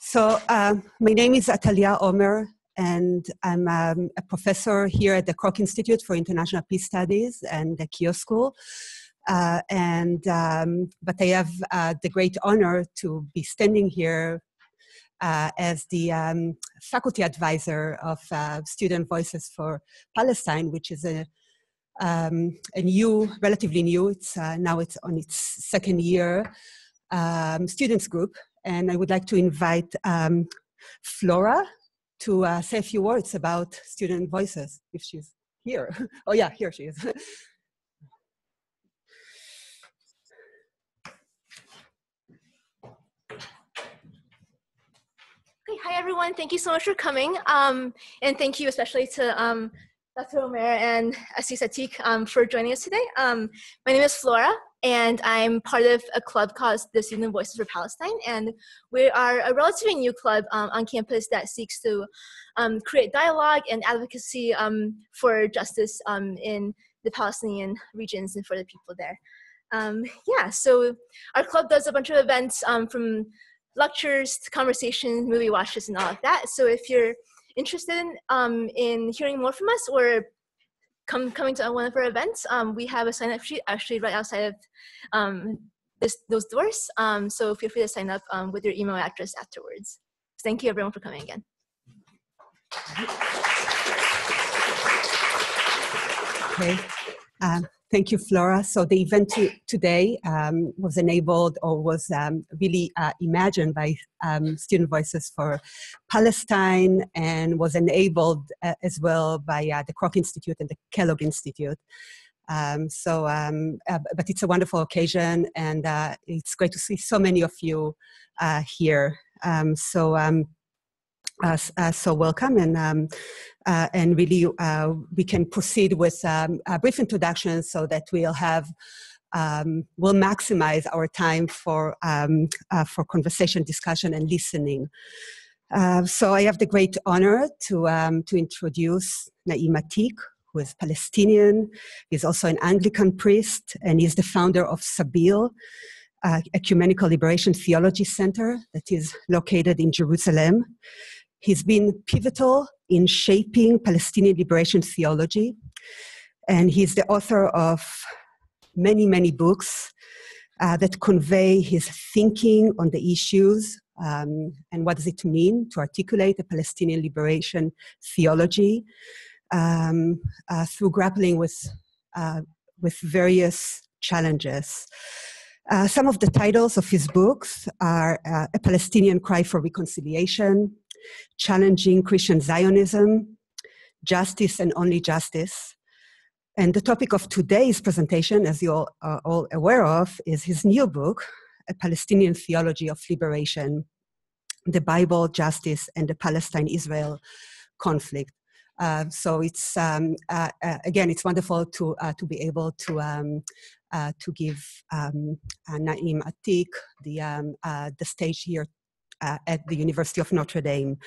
So um, my name is Atalia Omer, and I'm um, a professor here at the Kroc Institute for International Peace Studies and the Keough School. Uh, and um, but I have uh, the great honor to be standing here uh, as the um, faculty advisor of uh, Student Voices for Palestine, which is a um, a new, relatively new. It's uh, now it's on its second year um, students group and I would like to invite um, Flora to uh, say a few words about student voices, if she's here. oh yeah, here she is. hi everyone. Thank you so much for coming. Um, and thank you especially to um, Dr. Omer and Assis Ateek um, for joining us today. Um, my name is Flora and I'm part of a club called the Student Voices for Palestine. And we are a relatively new club um, on campus that seeks to um, create dialogue and advocacy um, for justice um, in the Palestinian regions and for the people there. Um, yeah, so our club does a bunch of events um, from lectures to conversations, movie watches, and all of that. So if you're interested in, in hearing more from us or come coming to one of our events, um, we have a sign up sheet actually right outside of um, this, those doors. Um, so feel free to sign up um, with your email address afterwards. Thank you everyone for coming again. Okay. Thank you, Flora. So the event to, today um, was enabled or was um, really uh, imagined by um, Student Voices for Palestine and was enabled uh, as well by uh, the Kroc Institute and the Kellogg Institute. Um, so, um, uh, but it's a wonderful occasion and uh, it's great to see so many of you uh, here. Um, so, uh, uh, so welcome. And um, uh, and really uh, we can proceed with um, a brief introduction so that we'll have um, we'll maximize our time for um, uh, for conversation discussion and listening. Uh, so I have the great honor to um, to introduce Naim Ateek who is Palestinian. He's also an Anglican priest and he's the founder of Sabeel, uh, Ecumenical Liberation Theology Center that is located in Jerusalem. He's been pivotal in shaping Palestinian liberation theology, and he's the author of many, many books uh, that convey his thinking on the issues um, and what does it mean to articulate a Palestinian liberation theology um, uh, through grappling with, uh, with various challenges. Uh, some of the titles of his books are uh, A Palestinian Cry for Reconciliation, challenging Christian Zionism, justice and only justice. And the topic of today's presentation, as you all are all aware of, is his new book, A Palestinian Theology of Liberation, the Bible, Justice, and the Palestine-Israel Conflict. Uh, so it's um, uh, uh, again, it's wonderful to uh, to be able to um, uh, to give um, uh, Naim Ateek the um, the stage here uh, at the University of Notre Dame.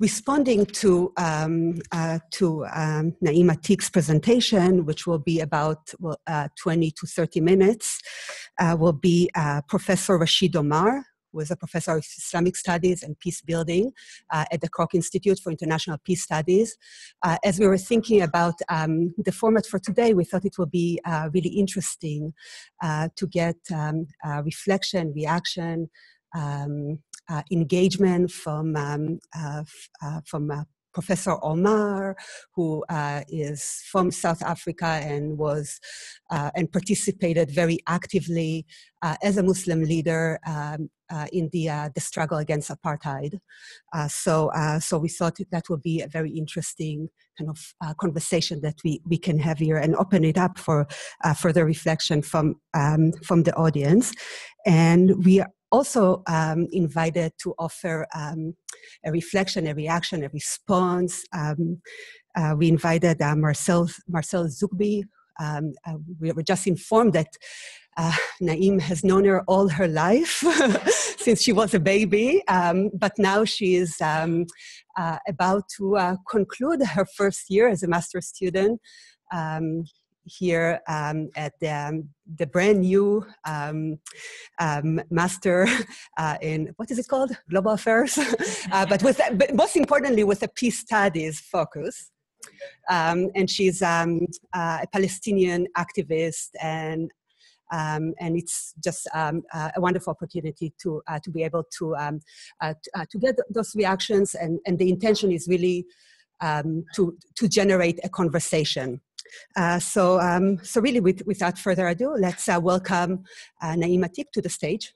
Responding to, um, uh, to um, Naim Ateek's presentation, which will be about well, uh, 20 to 30 minutes, uh, will be uh, Professor Rashid Omar, who is a professor of Islamic Studies and Peace Building uh, at the Kroc Institute for International Peace Studies. Uh, as we were thinking about um, the format for today, we thought it would be uh, really interesting to get um, reflection, reaction, um, uh, engagement from um, uh, uh, from Professor Omar, who uh, is from South Africa and was uh, and participated very actively uh, as a Muslim leader um, in the the struggle against apartheid. so so we thought that would be a very interesting kind of conversation that we we can have here and open it up for further reflection from um, from the audience. And we also um, invited to offer um, a reflection, a reaction, a response. Um, uh, we invited uh, Marcel, Marcel Zugby. Um, uh, we were just informed that uh, Naim has known her all her life since she was a baby, um, but now she is um, uh, about to uh, conclude her first year as a master's student here um, at the, um, the, brand new um, um master uh, in what is it called? Global affairs? Uh, but with but most importantly with a peace studies focus. And she's uh, a palestinian activist and um, and it's just um, uh, a wonderful opportunity to uh, to be able to um, uh, to, to, get those reactions and and the intention is really to, to generate a conversation. Uh, so, um, so really, with, without further ado, let's uh, welcome uh, Naim Ateek to the stage.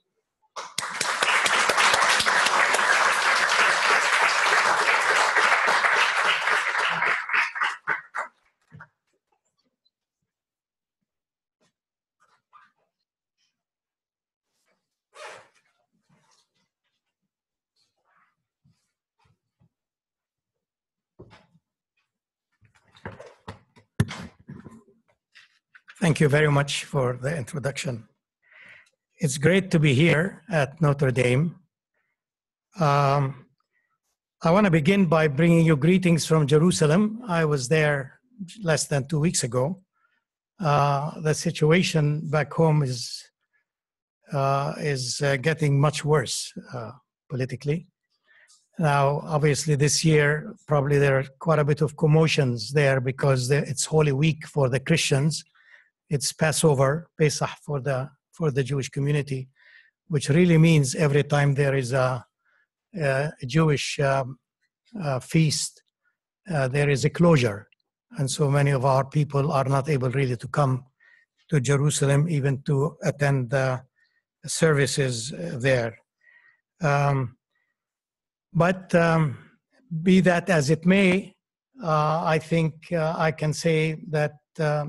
Thank you very much for the introduction. It's great to be here at Notre Dame. Um, I want to begin by bringing you greetings from Jerusalem. I was there less than two weeks ago. Uh, the situation back home is uh, is uh, getting much worse uh, politically. Now, obviously, this year probably there are quite a bit of commotions there because it's Holy Week for the Christians it's Passover, Pesach for the for the Jewish community, which really means every time there is a, a Jewish um, uh, feast, uh, there is a closure, and so many of our people are not able really to come to Jerusalem even to attend the services uh, there. Um, but um, be that as it may, uh, I think uh, I can say that uh,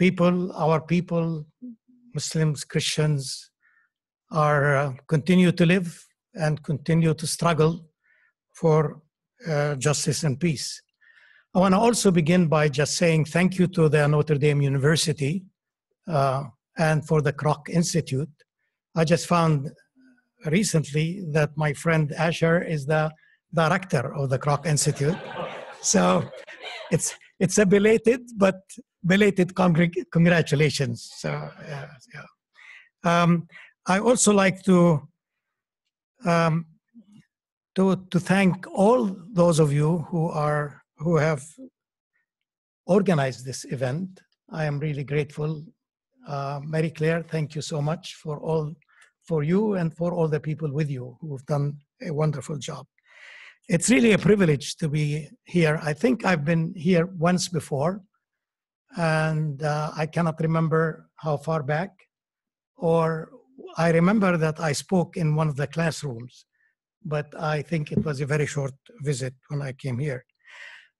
people, our people, Muslims, Christians, are uh, continue to live and continue to struggle for uh, justice and peace. I want to also begin by just saying thank you to the Notre Dame University uh, and for the Kroc Institute. I just found recently that my friend Asher is the director of the Kroc Institute. So it's it's a belated but belated congr- congratulations. So, yeah, yeah. Um, I also like to um, to to thank all those of you who are who have organized this event. I am really grateful. Uh, Mary Claire, thank you so much for all for you and for all the people with you who have done a wonderful job. It's really a privilege to be here. I think I've been here once before, and uh, I cannot remember how far back. Or I remember that I spoke in one of the classrooms, but I think it was a very short visit when I came here.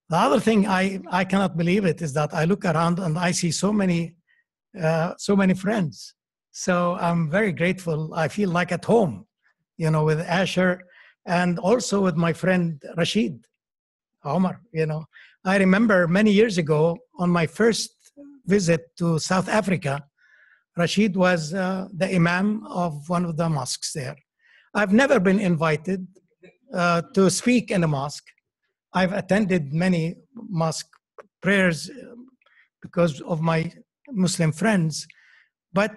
The other thing I, I cannot believe it is that I look around and I see so many uh, so many friends. So I'm very grateful. I feel like at home, you know, with Asher and also with my friend Rashid Omar. You know, I remember many years ago on my first visit to South Africa, Rashid was uh, the imam of one of the mosques there. I've never been invited uh, to speak in a mosque. I've attended many mosque prayers because of my Muslim friends, but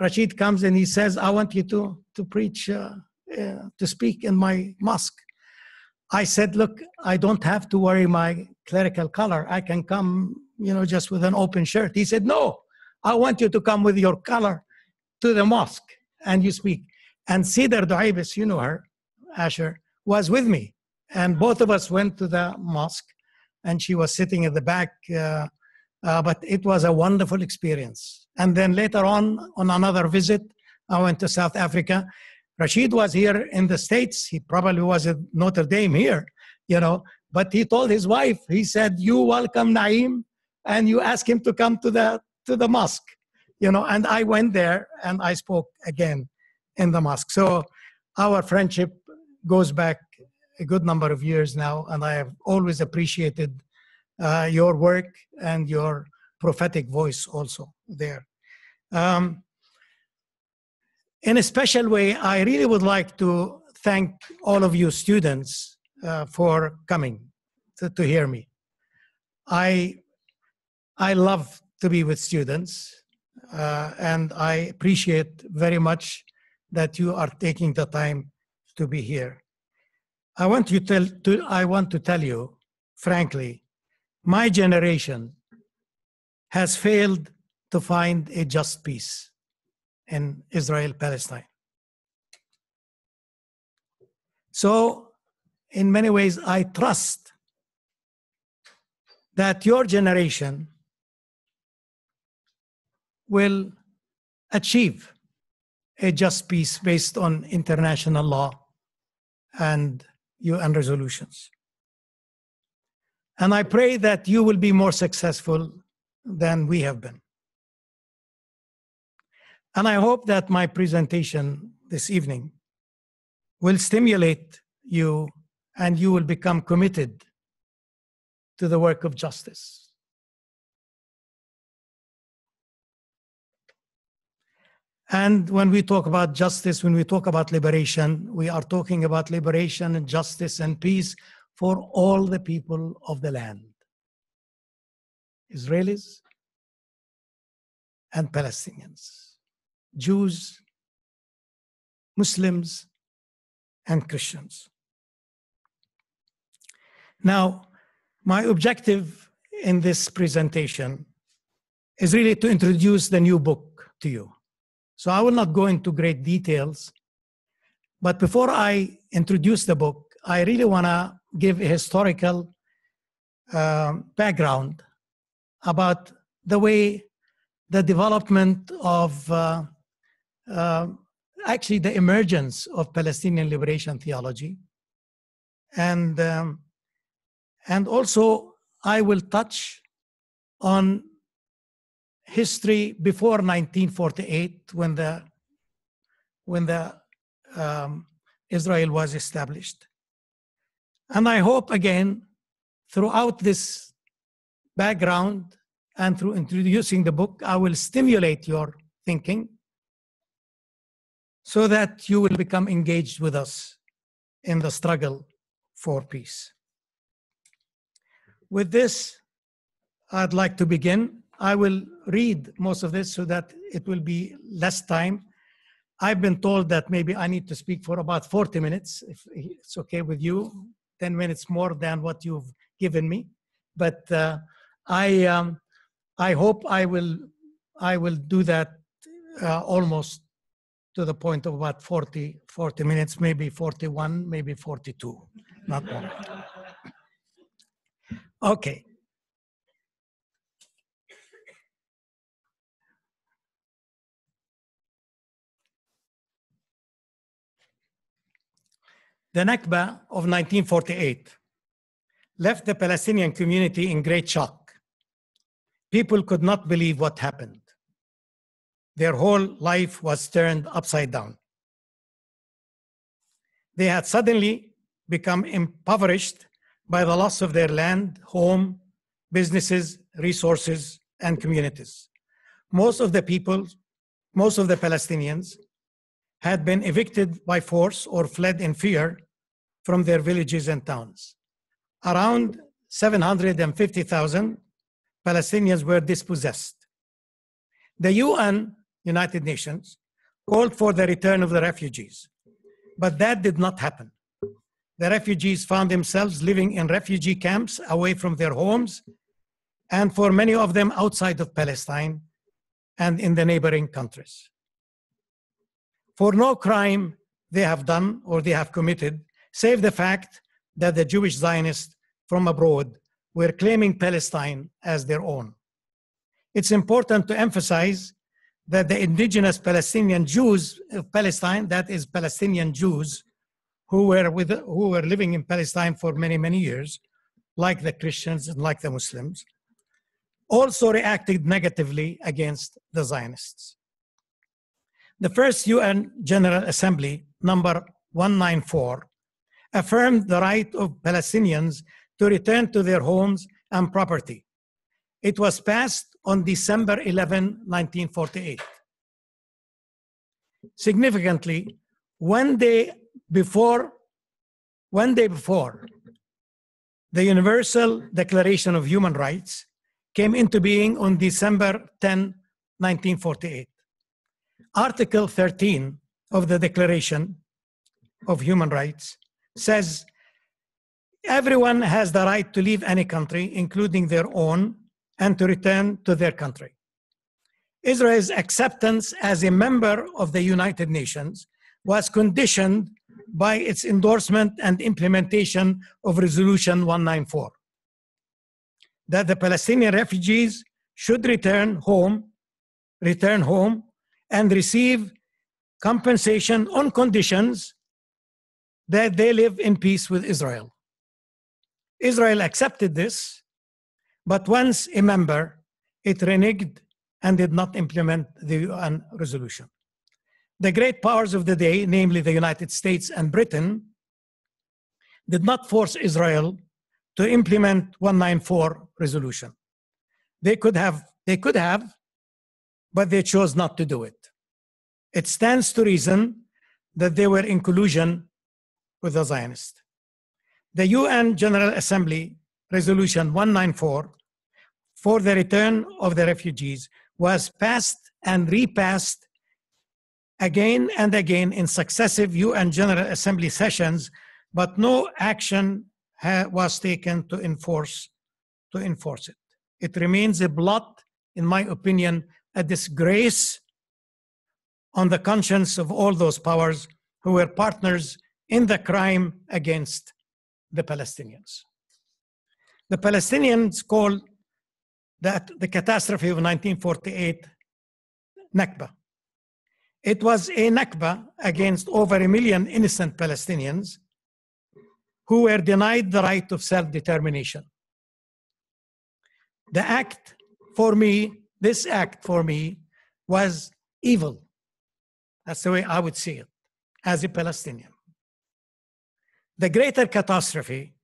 Rashid comes and he says, I want you to, to preach, uh, uh, to speak in my mosque. I said, look, I don't have to worry my clerical collar. I can come, you know, just with an open shirt. He said, no, I want you to come with your collar to the mosque and you speak. And Cedar Duaybis, you know her, Asher, was with me. And both of us went to the mosque and she was sitting at the back. Uh, uh, but it was a wonderful experience. And then later on, on another visit, I went to South Africa Rashid was here in the States. He probably was at Notre Dame here, you know. But he told his wife, he said, You welcome Naim and you ask him to come to the to the mosque. You know, and I went there and I spoke again in the mosque. So our friendship goes back a good number of years now, and I have always appreciated uh, your work and your prophetic voice also there. Um, in a special way, I really would like to thank all of you students uh, for coming to, to hear me. I, I love to be with students, uh, and I appreciate very much that you are taking the time to be here. I want you tell, to I want to tell you, frankly, my generation has failed to find a just peace in Israel Palestine. So, in many ways, I trust that your generation will achieve a just peace based on international law and UN resolutions. And I pray that you will be more successful than we have been. And I hope that my presentation this evening will stimulate you and you will become committed to the work of justice. And when we talk about justice, when we talk about liberation, we are talking about liberation and justice and peace for all the people of the land Israelis and Palestinians, Jews, Muslims, and Christians. Now, my objective in this presentation is really to introduce the new book to you. So I will not go into great details, but before I introduce the book, I really want to give a historical uh, background about the way the development of uh, uh, actually the emergence of Palestinian liberation theology. And, um, and also, I will touch on history before 1948 when the, when the um, Israel was established. And I hope again, throughout this background and through introducing the book, I will stimulate your thinking so that you will become engaged with us in the struggle for peace. With this, I'd like to begin. I will read most of this so that it will be less time. I've been told that maybe I need to speak for about 40 minutes, if it's okay with you, 10 minutes more than what you've given me. But uh, I, um, I hope I will, I will do that uh, almost to the point of about 40, 40 minutes, maybe 41, maybe 42, not more. Okay. The Nakba of 1948 left the Palestinian community in great shock. People could not believe what happened. Their whole life was turned upside down. They had suddenly become impoverished by the loss of their land, home, businesses, resources, and communities. Most of the people, most of the Palestinians, had been evicted by force or fled in fear from their villages and towns. Around 750,000 Palestinians were dispossessed. The UN United Nations called for the return of the refugees. But that did not happen. The refugees found themselves living in refugee camps away from their homes, and for many of them outside of Palestine and in the neighboring countries. For no crime they have done or they have committed, save the fact that the Jewish Zionists from abroad were claiming Palestine as their own. It's important to emphasize that the indigenous Palestinian Jews of Palestine, that is Palestinian Jews, who were, with, who were living in Palestine for many, many years, like the Christians and like the Muslims, also reacted negatively against the Zionists. The first UN General Assembly, number 194, affirmed the right of Palestinians to return to their homes and property. It was passed on December 11, 1948. Significantly, one day before, one day before, the Universal Declaration of Human Rights came into being on December 10, 1948. Article 13 of the Declaration of Human Rights says everyone has the right to leave any country, including their own, and to return to their country. Israel's acceptance as a member of the United Nations was conditioned by its endorsement and implementation of Resolution 194 that the Palestinian refugees should return home, return home and receive compensation on conditions that they live in peace with Israel. Israel accepted this, but once a member, it reneged and did not implement the UN resolution. The great powers of the day, namely the United States and Britain, did not force Israel to implement 194 resolution. They could have, they could have, but they chose not to do it. It stands to reason that they were in collusion with the Zionists. The UN General Assembly Resolution 194 for the return of the refugees was passed and repassed again and again in successive UN General Assembly sessions, but no action was taken to enforce, to enforce it. It remains a blot, in my opinion, a disgrace on the conscience of all those powers who were partners in the crime against the Palestinians. The Palestinians call that the catastrophe of 1948 Nakba. It was a Nakba against over a million innocent Palestinians who were denied the right of self determination. The act for me, this act for me, was evil. That's the way I would see it as a Palestinian. The greater catastrophe,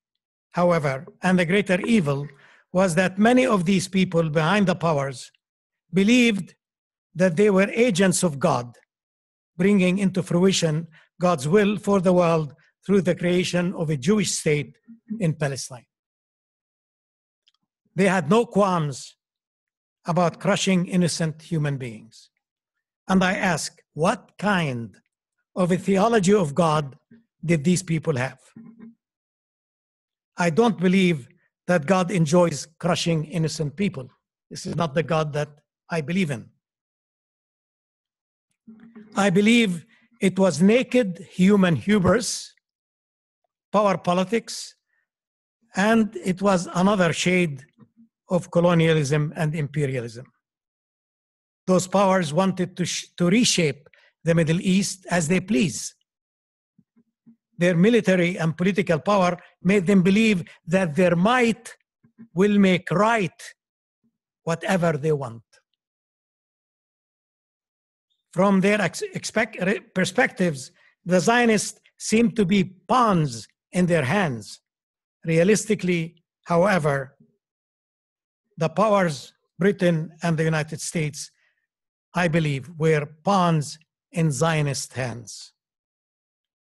however, and the greater evil was that many of these people behind the powers believed that they were agents of God, bringing into fruition God's will for the world through the creation of a Jewish state in Palestine. They had no qualms about crushing innocent human beings. And I ask, what kind of a theology of God did these people have? I don't believe that God enjoys crushing innocent people. This is not the God that I believe in. I believe it was naked human hubris power politics, and it was another shade of colonialism and imperialism. Those powers wanted to, to reshape the Middle East as they please. Their military and political power made them believe that their might will make right whatever they want. From their expect, perspectives, the Zionists seem to be pawns in their hands. Realistically, however, the powers, Britain and the United States, I believe, were pawns in Zionist hands.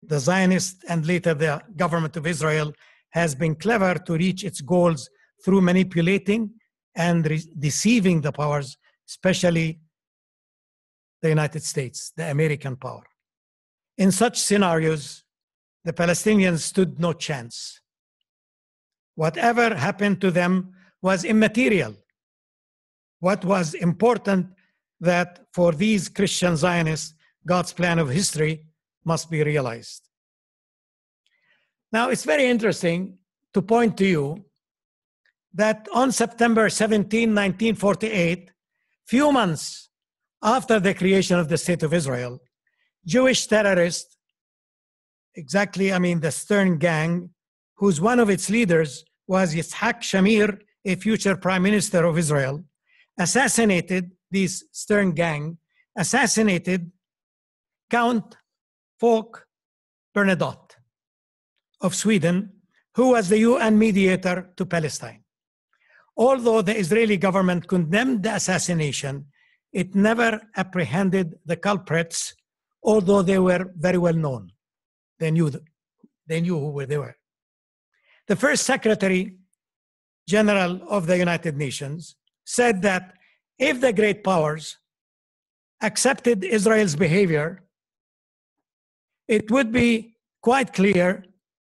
The Zionist and later the government of Israel has been clever to reach its goals through manipulating and deceiving the powers, especially the United States, the American power. In such scenarios, the Palestinians stood no chance. Whatever happened to them was immaterial. What was important that for these Christian Zionists, God's plan of history must be realized. Now, it's very interesting to point to you that on September 17, 1948, few months after the creation of the State of Israel, Jewish terrorists exactly, I mean, the Stern Gang, whose one of its leaders was Yitzhak Shamir, a future prime minister of Israel, assassinated this Stern Gang, assassinated Count Folke Bernadotte of Sweden, who was the UN mediator to Palestine. Although the Israeli government condemned the assassination, it never apprehended the culprits, although they were very well known. They knew, the, they knew who they were. The first Secretary General of the United Nations, said that if the great powers accepted Israel's behavior, it would be quite clear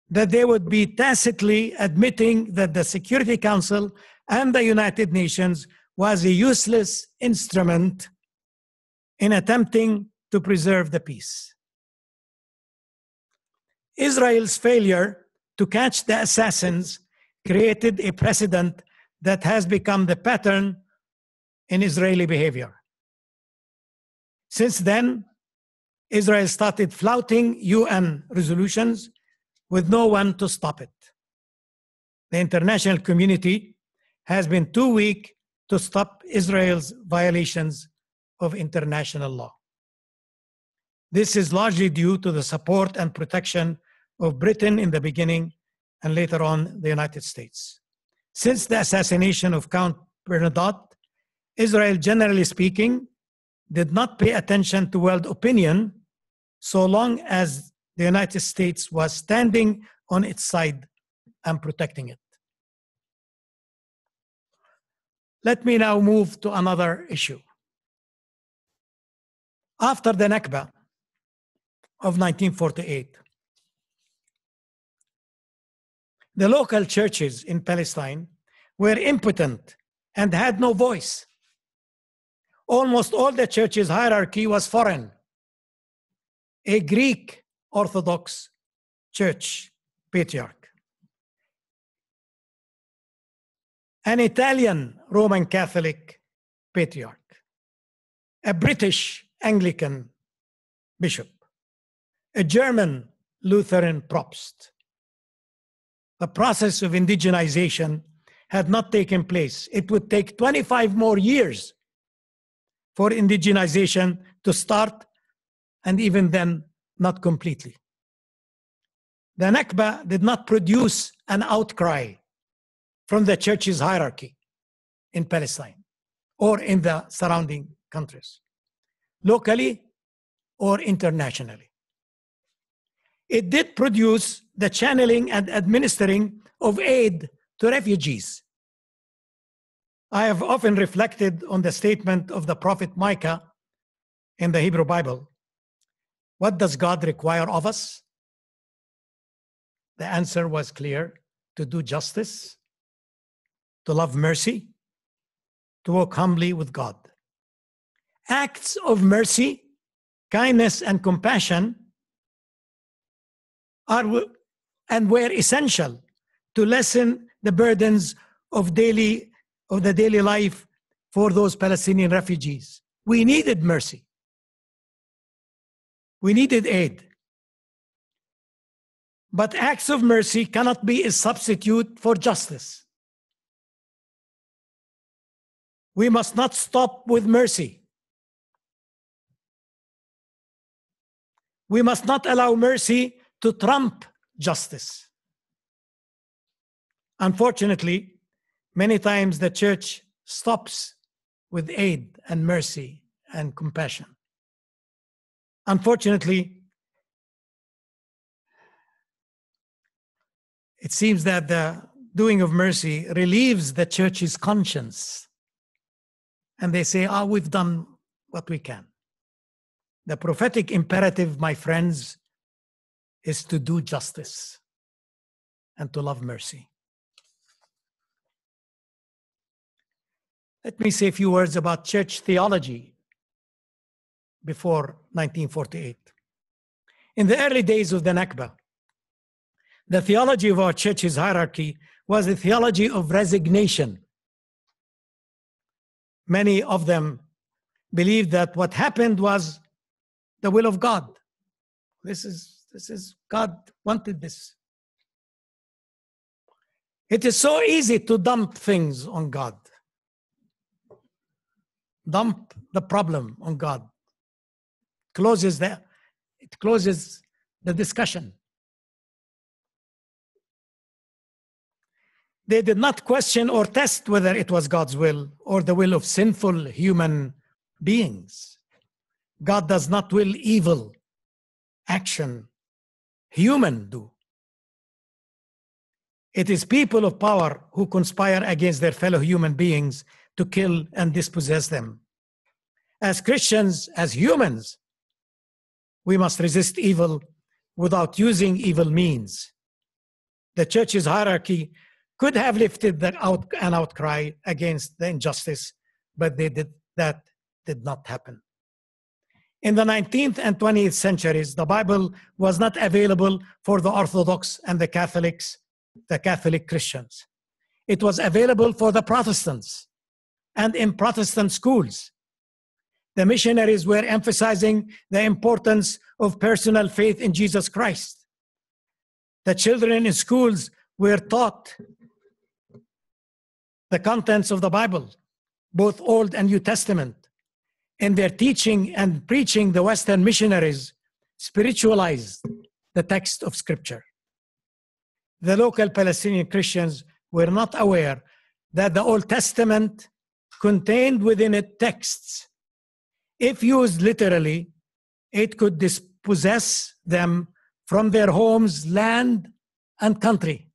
that they would be tacitly admitting that the Security Council and the United Nations was a useless instrument in attempting to preserve the peace. Israel's failure to catch the assassins created a precedent that has become the pattern in Israeli behavior. Since then, Israel started flouting UN resolutions with no one to stop it. The international community has been too weak to stop Israel's violations of international law. This is largely due to the support and protection of Britain in the beginning and later on the United States. Since the assassination of Count Bernadotte, Israel, generally speaking, did not pay attention to world opinion so long as the United States was standing on its side and protecting it. Let me now move to another issue. After the Nakba of 1948, the local churches in Palestine were impotent and had no voice. Almost all the church's hierarchy was foreign. A Greek Orthodox Church patriarch, an Italian Roman Catholic patriarch, a British Anglican bishop, a German Lutheran Propst. The process of indigenization had not taken place. It would take 25 more years for indigenization to start, and even then, not completely. The Nakba did not produce an outcry from the church's hierarchy in Palestine or in the surrounding countries, locally or internationally. It did produce the channeling and administering of aid to refugees. I have often reflected on the statement of the prophet Micah in the Hebrew Bible what does God require of us? The answer was clear to do justice, to love mercy, to walk humbly with God. Acts of mercy, kindness, and compassion are and were essential to lessen the burdens of daily of the daily life for those Palestinian refugees. We needed mercy. We needed aid. But acts of mercy cannot be a substitute for justice. We must not stop with mercy. We must not allow mercy to trump justice. Unfortunately, many times the church stops with aid and mercy and compassion. Unfortunately, it seems that the doing of mercy relieves the church's conscience. And they say, ah, oh, we've done what we can. The prophetic imperative, my friends, is to do justice and to love mercy. Let me say a few words about church theology before 1948. In the early days of the Nakba, the theology of our church's hierarchy was a theology of resignation. Many of them believed that what happened was the will of God. This is, this is God wanted this. It is so easy to dump things on God. Dump the problem on God closes the it closes the discussion. They did not question or test whether it was God's will or the will of sinful human beings. God does not will evil action, human do. It is people of power who conspire against their fellow human beings to kill and dispossess them. As Christians, as humans, we must resist evil without using evil means. The church's hierarchy could have lifted out, an outcry against the injustice, but they did, that did not happen. In the 19th and 20th centuries, the Bible was not available for the Orthodox and the Catholics, the Catholic Christians. It was available for the Protestants and in Protestant schools. The missionaries were emphasizing the importance of personal faith in Jesus Christ. The children in schools were taught the contents of the Bible, both Old and New Testament. In their teaching and preaching, the Western missionaries spiritualized the text of Scripture. The local Palestinian Christians were not aware that the Old Testament contained within it texts. If used literally, it could dispossess them from their homes, land, and country.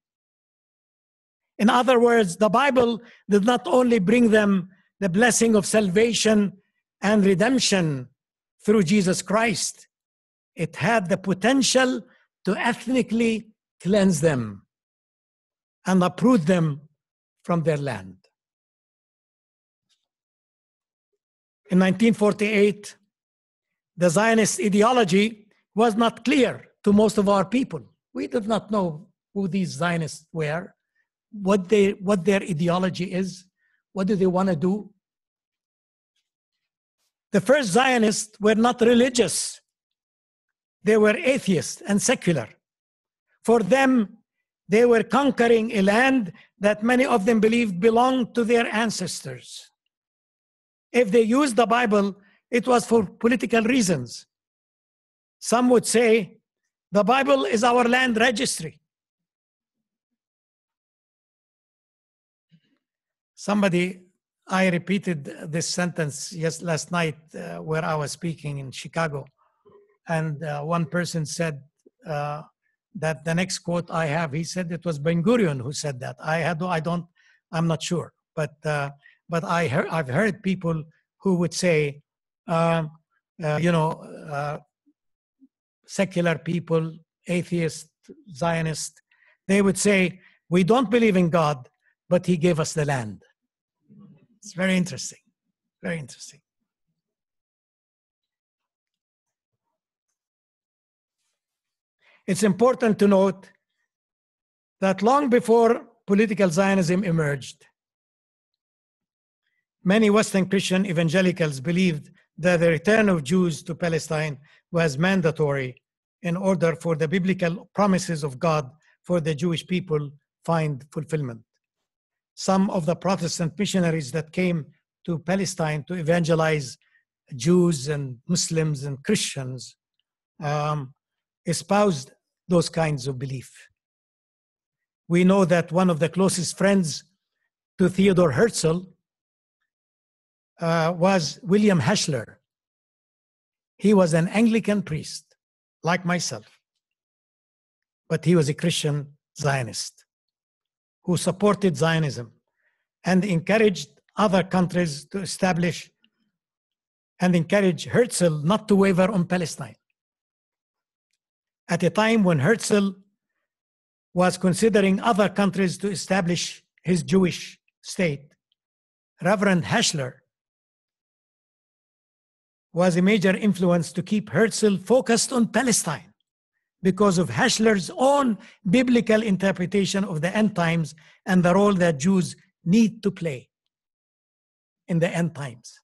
In other words, the Bible did not only bring them the blessing of salvation and redemption through Jesus Christ, it had the potential to ethnically cleanse them and uproot them from their land. In 1948, the Zionist ideology was not clear to most of our people. We did not know who these Zionists were, what, they, what their ideology is, what do they want to do. The first Zionists were not religious, they were atheists and secular. For them, they were conquering a land that many of them believed belonged to their ancestors. If they used the Bible, it was for political reasons. Some would say the Bible is our land registry. Somebody, I repeated this sentence yes last night uh, where I was speaking in Chicago, and uh, one person said, uh, that the next quote I have, he said it was Ben Gurion who said that. I had, I don't, I'm not sure, but uh, but I heard, I've heard people who would say, uh, uh, you know, uh, secular people, atheist, Zionist, they would say, we don't believe in God, but He gave us the land. It's very interesting, very interesting. It's important to note that long before political Zionism emerged, many Western Christian evangelicals believed that the return of Jews to Palestine was mandatory in order for the biblical promises of God for the Jewish people find fulfillment. Some of the Protestant missionaries that came to Palestine to evangelize Jews and Muslims and Christians um, espoused those kinds of belief. We know that one of the closest friends to Theodore Herzl uh, was William Hechler. He was an Anglican priest, like myself, but he was a Christian Zionist who supported Zionism and encouraged other countries to establish and encourage Herzl not to waver on Palestine at a time when Herzl was considering other countries to establish his Jewish state, Reverend Hechler was a major influence to keep Herzl focused on Palestine because of Hechler's own biblical interpretation of the end times and the role that Jews need to play in the end times.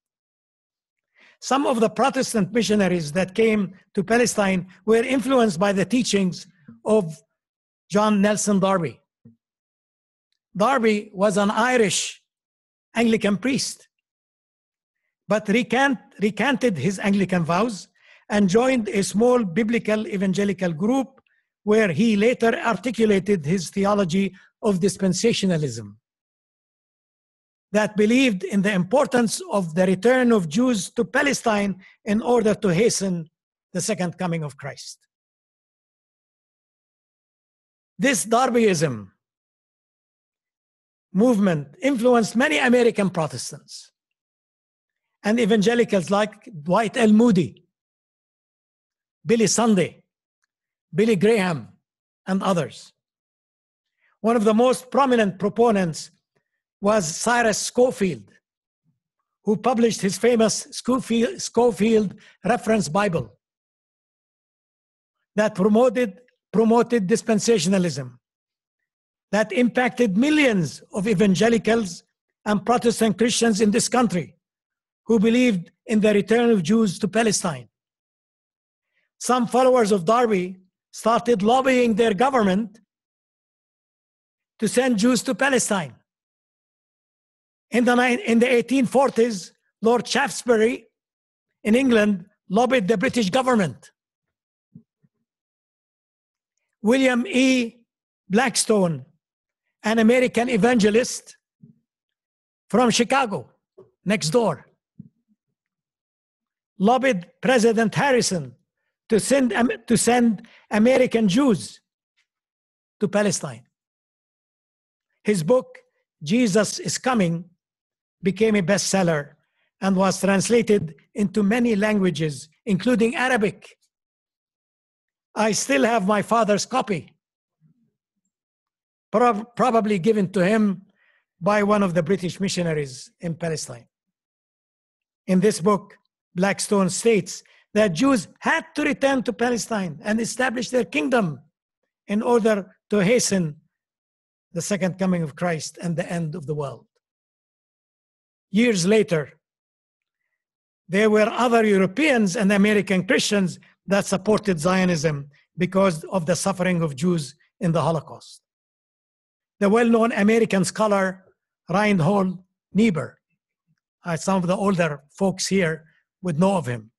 Some of the Protestant missionaries that came to Palestine were influenced by the teachings of John Nelson Darby. Darby was an Irish Anglican priest, but recant, recanted his Anglican vows and joined a small biblical evangelical group where he later articulated his theology of dispensationalism that believed in the importance of the return of Jews to Palestine in order to hasten the second coming of Christ. This Darbyism movement influenced many American Protestants and evangelicals like Dwight L. Moody, Billy Sunday, Billy Graham, and others. One of the most prominent proponents was Cyrus Scofield, who published his famous Scofield, Scofield Reference Bible that promoted, promoted dispensationalism, that impacted millions of evangelicals and Protestant Christians in this country who believed in the return of Jews to Palestine. Some followers of Darby started lobbying their government to send Jews to Palestine. In the, in the 1840s, Lord Shaftesbury in England lobbied the British government. William E. Blackstone, an American evangelist from Chicago, next door, lobbied President Harrison to send, to send American Jews to Palestine. His book, Jesus is Coming, became a bestseller and was translated into many languages, including Arabic. I still have my father's copy, probably given to him by one of the British missionaries in Palestine. In this book, Blackstone states that Jews had to return to Palestine and establish their kingdom in order to hasten the second coming of Christ and the end of the world. Years later, there were other Europeans and American Christians that supported Zionism because of the suffering of Jews in the Holocaust. The well known American scholar Reinhold Niebuhr, uh, some of the older folks here would know of him.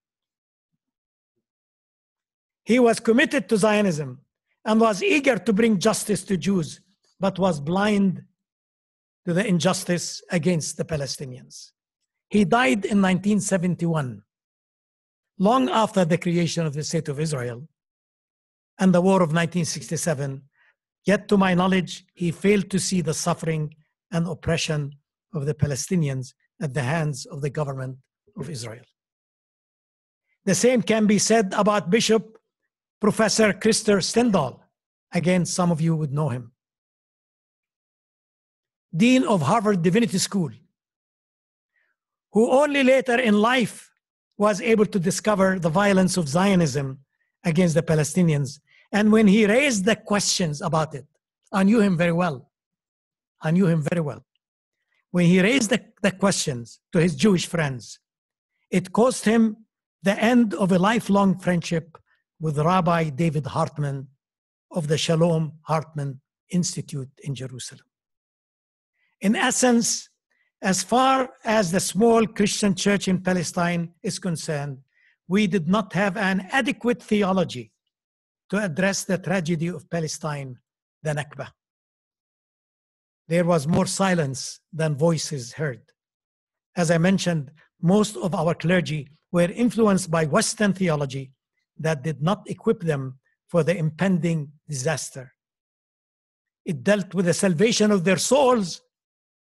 He was committed to Zionism and was eager to bring justice to Jews, but was blind to the injustice against the Palestinians. He died in 1971, long after the creation of the State of Israel and the War of 1967. Yet, to my knowledge, he failed to see the suffering and oppression of the Palestinians at the hands of the government of Israel. The same can be said about Bishop Professor Krister Stendahl. Again, some of you would know him. Dean of Harvard Divinity School, who only later in life was able to discover the violence of Zionism against the Palestinians. And when he raised the questions about it, I knew him very well. I knew him very well. When he raised the, the questions to his Jewish friends, it cost him the end of a lifelong friendship with Rabbi David Hartman of the Shalom Hartman Institute in Jerusalem. In essence, as far as the small Christian church in Palestine is concerned, we did not have an adequate theology to address the tragedy of Palestine, the Nakba. There was more silence than voices heard. As I mentioned, most of our clergy were influenced by Western theology that did not equip them for the impending disaster. It dealt with the salvation of their souls.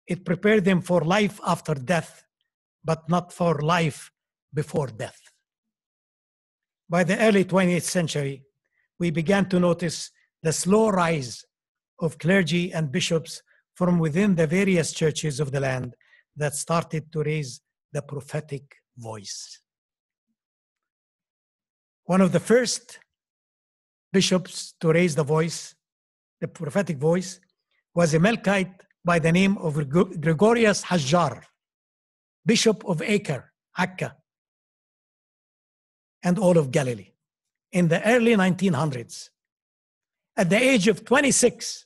It prepared them for life after death, but not for life before death. By the early 20th century, we began to notice the slow rise of clergy and bishops from within the various churches of the land that started to raise the prophetic voice. One of the first bishops to raise the voice, the prophetic voice, was a Melkite by the name of Gregorius Hajjar, Bishop of Acre, Akka, and all of Galilee in the early 1900s. At the age of 26,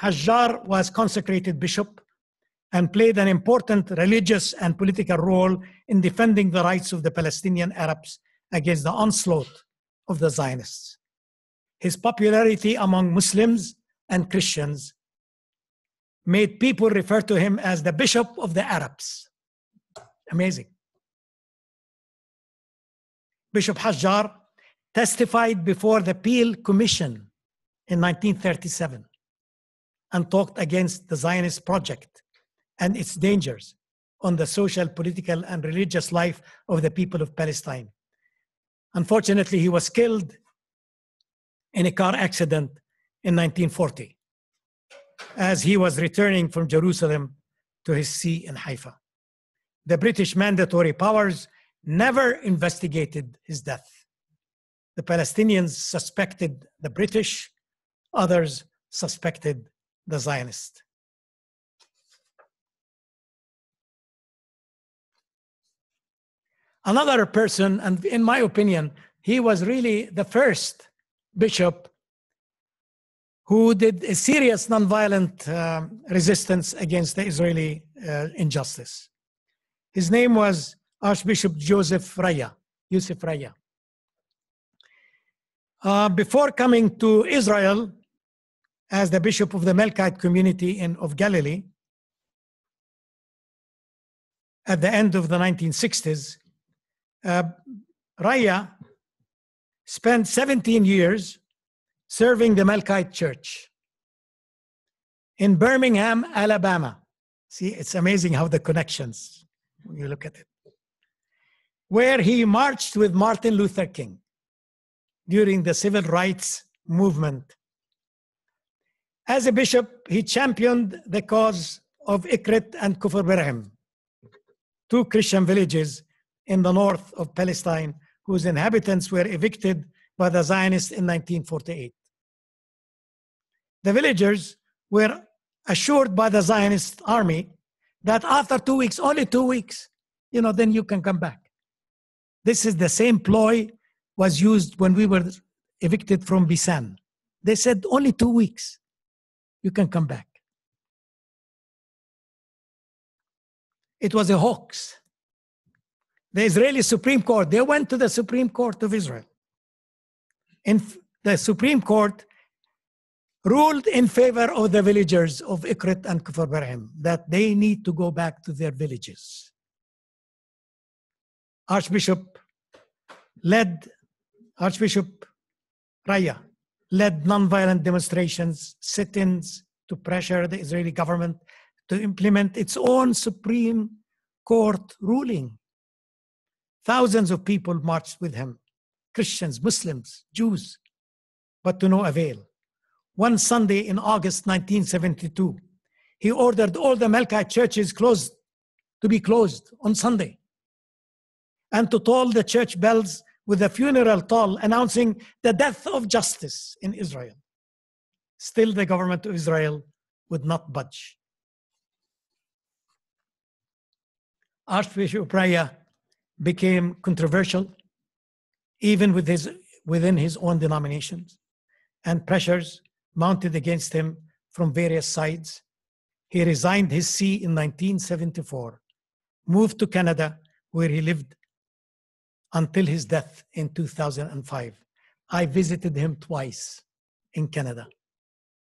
Hajjar was consecrated bishop and played an important religious and political role in defending the rights of the Palestinian Arabs against the onslaught of the Zionists. His popularity among Muslims and Christians made people refer to him as the Bishop of the Arabs. Amazing. Bishop Hajjar testified before the Peel Commission in 1937. and talked against the Zionist project and its dangers on the social, political, and religious life of the people of Palestine. Unfortunately, he was killed in a car accident in 1940 as he was returning from Jerusalem to his see in Haifa. The British mandatory powers never investigated his death. The Palestinians suspected the British, others suspected the Zionists. Another person, and in my opinion, he was really the first bishop who did a serious nonviolent uh, resistance against the Israeli uh, injustice. His name was Archbishop Joseph Raya, Yusuf Raya. Uh, before coming to Israel as the bishop of the Melkite community in, of Galilee, at the end of the 1960s, uh, Raya spent 17 years serving the Melkite Church in Birmingham, Alabama. See, it's amazing how the connections, when you look at it, where he marched with Martin Luther King during the civil rights movement. As a bishop, he championed the cause of Ikrit and Kufr Birham, two Christian villages in the north of Palestine whose inhabitants were evicted by the Zionists in 1948. The villagers were assured by the Zionist army that after two weeks, only two weeks, you know, then you can come back. This is the same ploy was used when we were evicted from Bisan. They said only two weeks, you can come back. It was a hoax the Israeli Supreme Court, they went to the Supreme Court of Israel. And the Supreme Court ruled in favor of the villagers of Ikrit and Kufr Birham that they need to go back to their villages. Archbishop led, Archbishop Raya led nonviolent demonstrations, sit ins to pressure the Israeli government to implement its own Supreme Court ruling Thousands of people marched with him Christians, Muslims, Jews, but to no avail. One Sunday in August 1972, he ordered all the Melkite churches closed to be closed on Sunday and to toll the church bells with a funeral toll announcing the death of justice in Israel. Still, the government of Israel would not budge. Archbishop Raya became controversial, even with his, within his own denominations, and pressures mounted against him from various sides. He resigned his see in 1974, moved to Canada, where he lived until his death in 2005. I visited him twice in Canada.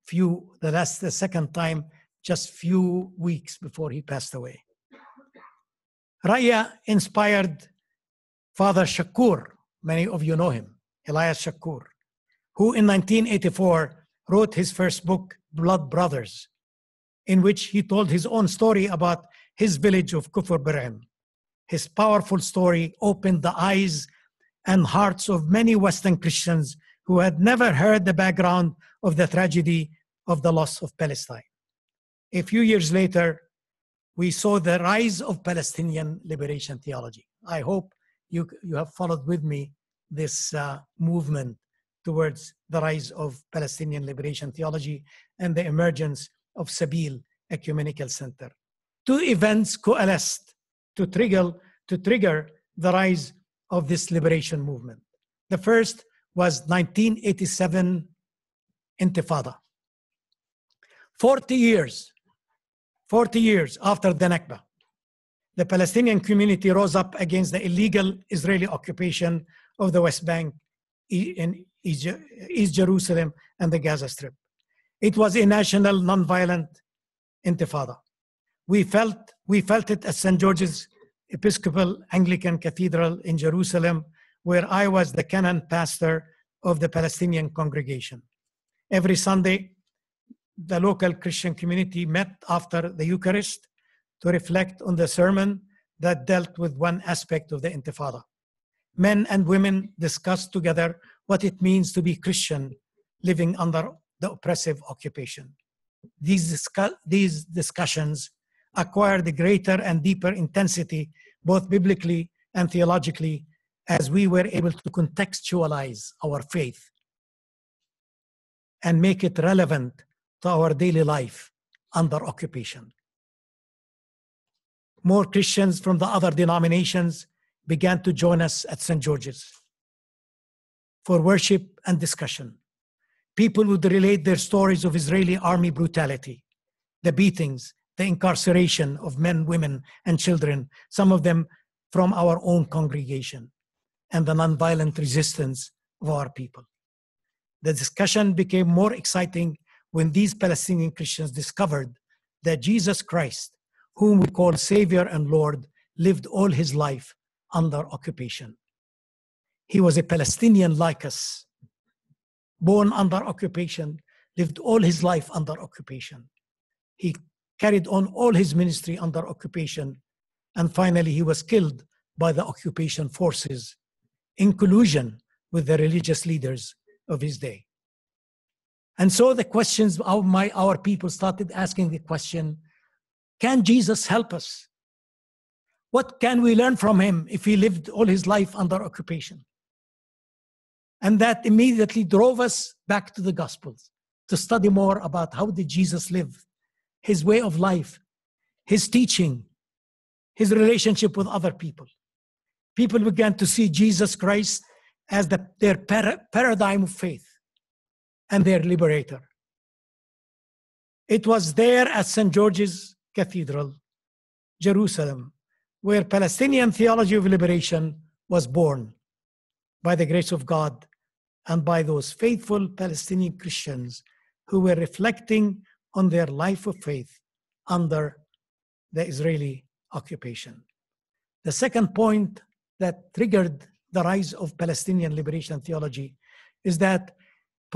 Few, the last, the second time, just few weeks before he passed away. Raya inspired Father Chacour, many of you know him, Elias Chacour, who in 1984 wrote his first book, Blood Brothers, in which he told his own story about his village of Kufr Birham. His powerful story opened the eyes and hearts of many Western Christians who had never heard the background of the tragedy of the loss of Palestine. A few years later, we saw the rise of Palestinian liberation theology. I hope you, you have followed with me this uh, movement towards the rise of Palestinian liberation theology and the emergence of Sabeel Ecumenical Center. Two events coalesced to trigger, to trigger the rise of this liberation movement. The first was 1987 Intifada. 40 years 40 years after the Nakba, the Palestinian community rose up against the illegal Israeli occupation of the West Bank in East Jerusalem and the Gaza Strip. It was a national nonviolent intifada. We felt, we felt it at St. George's Episcopal Anglican Cathedral in Jerusalem, where I was the canon pastor of the Palestinian congregation. Every Sunday, the local Christian community met after the Eucharist to reflect on the sermon that dealt with one aspect of the Intifada. Men and women discussed together what it means to be Christian living under the oppressive occupation. These, discuss- these discussions acquired a greater and deeper intensity, both biblically and theologically, as we were able to contextualize our faith and make it relevant to our daily life under occupation. More Christians from the other denominations began to join us at St. George's for worship and discussion. People would relate their stories of Israeli army brutality, the beatings, the incarceration of men, women, and children, some of them from our own congregation, and the nonviolent resistance of our people. The discussion became more exciting when these Palestinian Christians discovered that Jesus Christ, whom we call Savior and Lord, lived all his life under occupation. He was a Palestinian like us, born under occupation, lived all his life under occupation. He carried on all his ministry under occupation, and finally he was killed by the occupation forces in collusion with the religious leaders of his day. And so the questions, our, my, our people started asking the question can Jesus help us? What can we learn from him if he lived all his life under occupation? And that immediately drove us back to the Gospels to study more about how did Jesus live, his way of life, his teaching, his relationship with other people. People began to see Jesus Christ as the, their para, paradigm of faith and their liberator. It was there at St. George's Cathedral, Jerusalem, where Palestinian theology of liberation was born by the grace of God and by those faithful Palestinian Christians who were reflecting on their life of faith under the Israeli occupation. The second point that triggered the rise of Palestinian liberation theology is that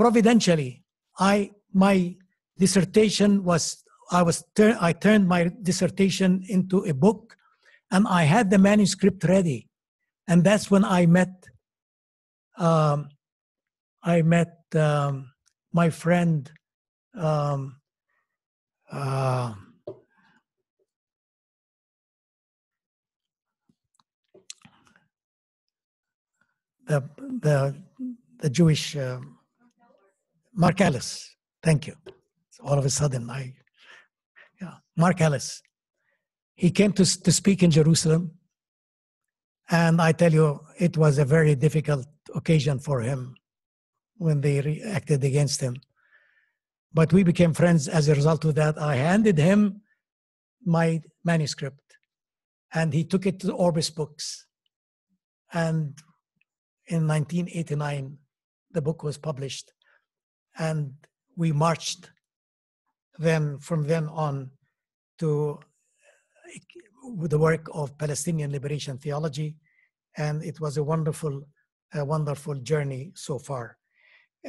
providentially, I my dissertation was I was tur- I turned my dissertation into a book, and I had the manuscript ready, and that's when I met um, I met um, my friend. Um, uh, the the the Jewish uh, Marc Ellis. Thank you. All of a sudden, I yeah Marc Ellis. He came to to speak in Jerusalem, and I tell you, it was a very difficult occasion for him when they reacted against him. But we became friends as a result of that. I handed him my manuscript, and he took it to Orbis Books. And in 1989, the book was published, and we marched then from then on to the work of Palestinian liberation theology, and it was a wonderful, a wonderful journey so far.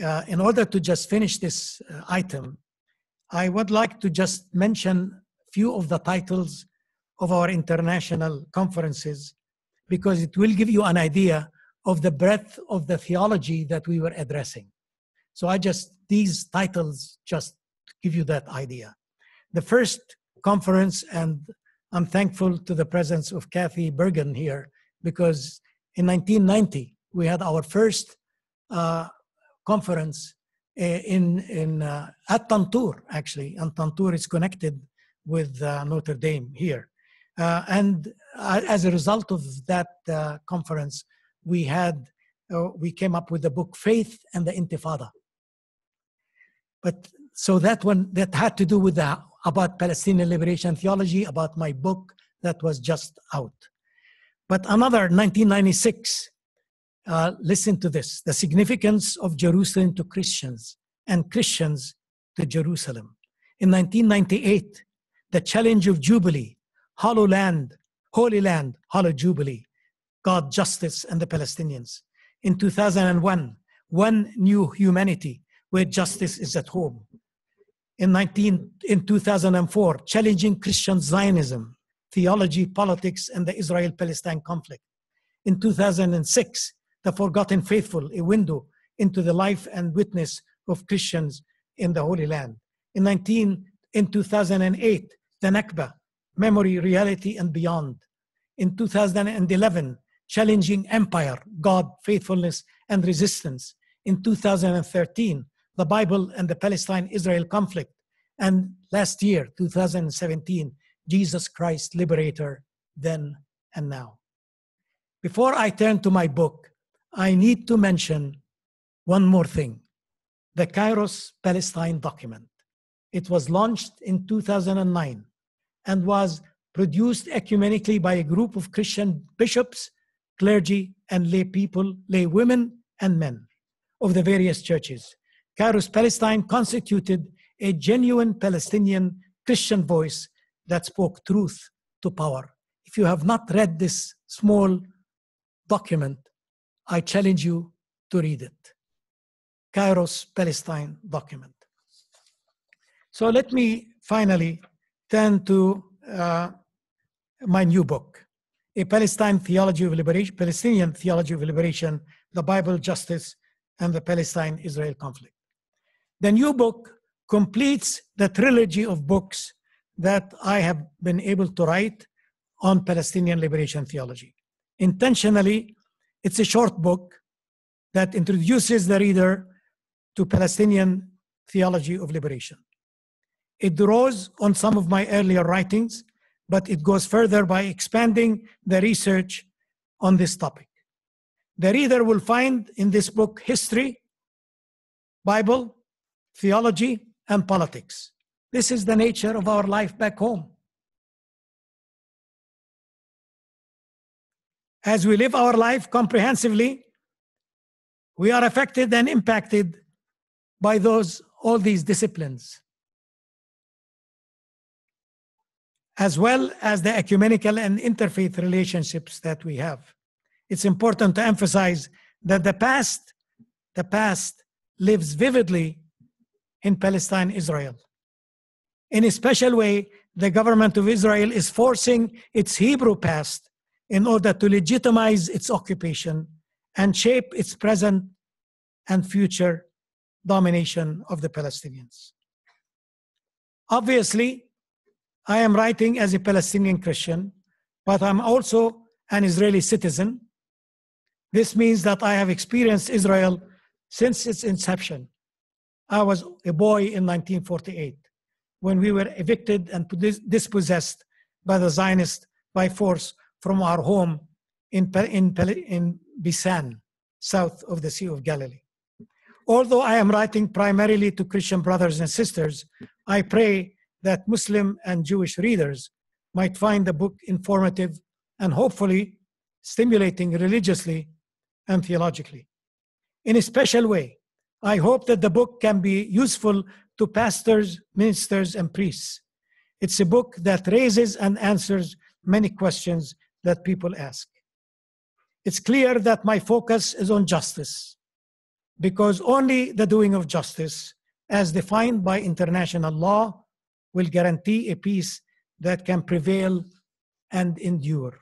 Uh, in order to just finish this uh, item, I would like to just mention a few of the titles of our international conferences because it will give you an idea of the breadth of the theology that we were addressing. So I just, these titles just give you that idea. The first conference, and I'm thankful to the presence of Kathy Bergen here, because in 1990, we had our first uh, conference in, in uh, at Tantur, actually, and is connected with uh, Notre Dame here. Uh, and uh, as a result of that uh, conference, we had uh, we came up with the book Faith and the Intifada. But so that one that had to do with the about Palestinian liberation theology, about my book that was just out. But another 1996, uh, listen to this the significance of Jerusalem to Christians and Christians to Jerusalem. In 1998, the challenge of Jubilee, Hollow Land, Holy Land, Hollow Jubilee, God, justice, and the Palestinians. In 2001, One New Humanity, where justice is at home. in 19 in 2004 challenging christian zionism theology politics and the israel-palestine conflict. In 2006 the forgotten faithful a window into the life and witness of christians in the holy land. In 19 in 2008 the nakba memory reality and beyond. In 2011 challenging empire god faithfulness and resistance. In 2013 the Bible and the Palestine Israel conflict. And last year, 2017, Jesus Christ, Liberator, then and now. Before I turn to my book, I need to mention one more thing the Kairos Palestine document. It was launched in 2009 and was produced ecumenically by a group of Christian bishops, clergy, and lay people, lay women and men of the various churches Kairos Palestine constituted a genuine Palestinian Christian voice that spoke truth to power. If you have not read this small document, I challenge you to read it. Kairos Palestine document. So let me finally turn to uh, my new book, A Palestine Theology of Liberation, Palestinian Theology of Liberation, the Bible, Justice, and the Palestine-Israel Conflict. The new book completes the trilogy of books that I have been able to write on Palestinian liberation theology. Intentionally, it's a short book that introduces the reader to Palestinian theology of liberation. It draws on some of my earlier writings, but it goes further by expanding the research on this topic. The reader will find in this book history, Bible, theology, and politics. This is the nature of our life back home. As we live our life comprehensively, we are affected and impacted by those all these disciplines as well as the ecumenical and interfaith relationships that we have it's important to emphasize that the past the past lives vividly in Palestine, Israel. In a special way, the government of Israel is forcing its Hebrew past in order to legitimize its occupation and shape its present and future domination of the Palestinians. Obviously, I am writing as a Palestinian Christian, but I'm also an Israeli citizen. This means that I have experienced Israel since its inception I was a boy in 1948 when we were evicted and dispossessed by the Zionists by force from our home in, in, in Bisan, south of the Sea of Galilee. Although I am writing primarily to Christian brothers and sisters, I pray that Muslim and Jewish readers might find the book informative and hopefully stimulating religiously and theologically. In a special way, I hope that the book can be useful to pastors, ministers, and priests. It's a book that raises and answers many questions that people ask. It's clear that my focus is on justice, because only the doing of justice, as defined by international law, will guarantee a peace that can prevail and endure.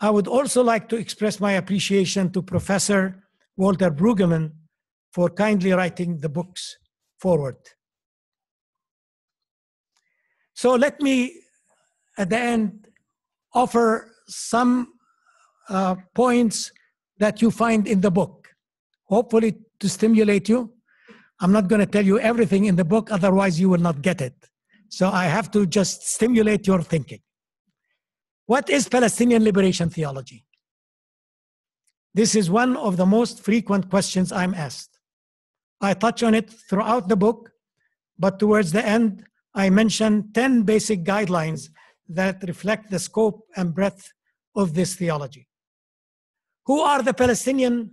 I would also like to express my appreciation to Professor Walter Brueggemann for kindly writing the books forward. So let me, at the end, offer some uh, points that you find in the book, hopefully to stimulate you. I'm not going to tell you everything in the book, otherwise, you will not get it. So I have to just stimulate your thinking. What is Palestinian liberation theology? This is one of the most frequent questions I'm asked. I touch on it throughout the book, but towards the end, I mention 10 basic guidelines that reflect the scope and breadth of this theology. Who are the Palestinian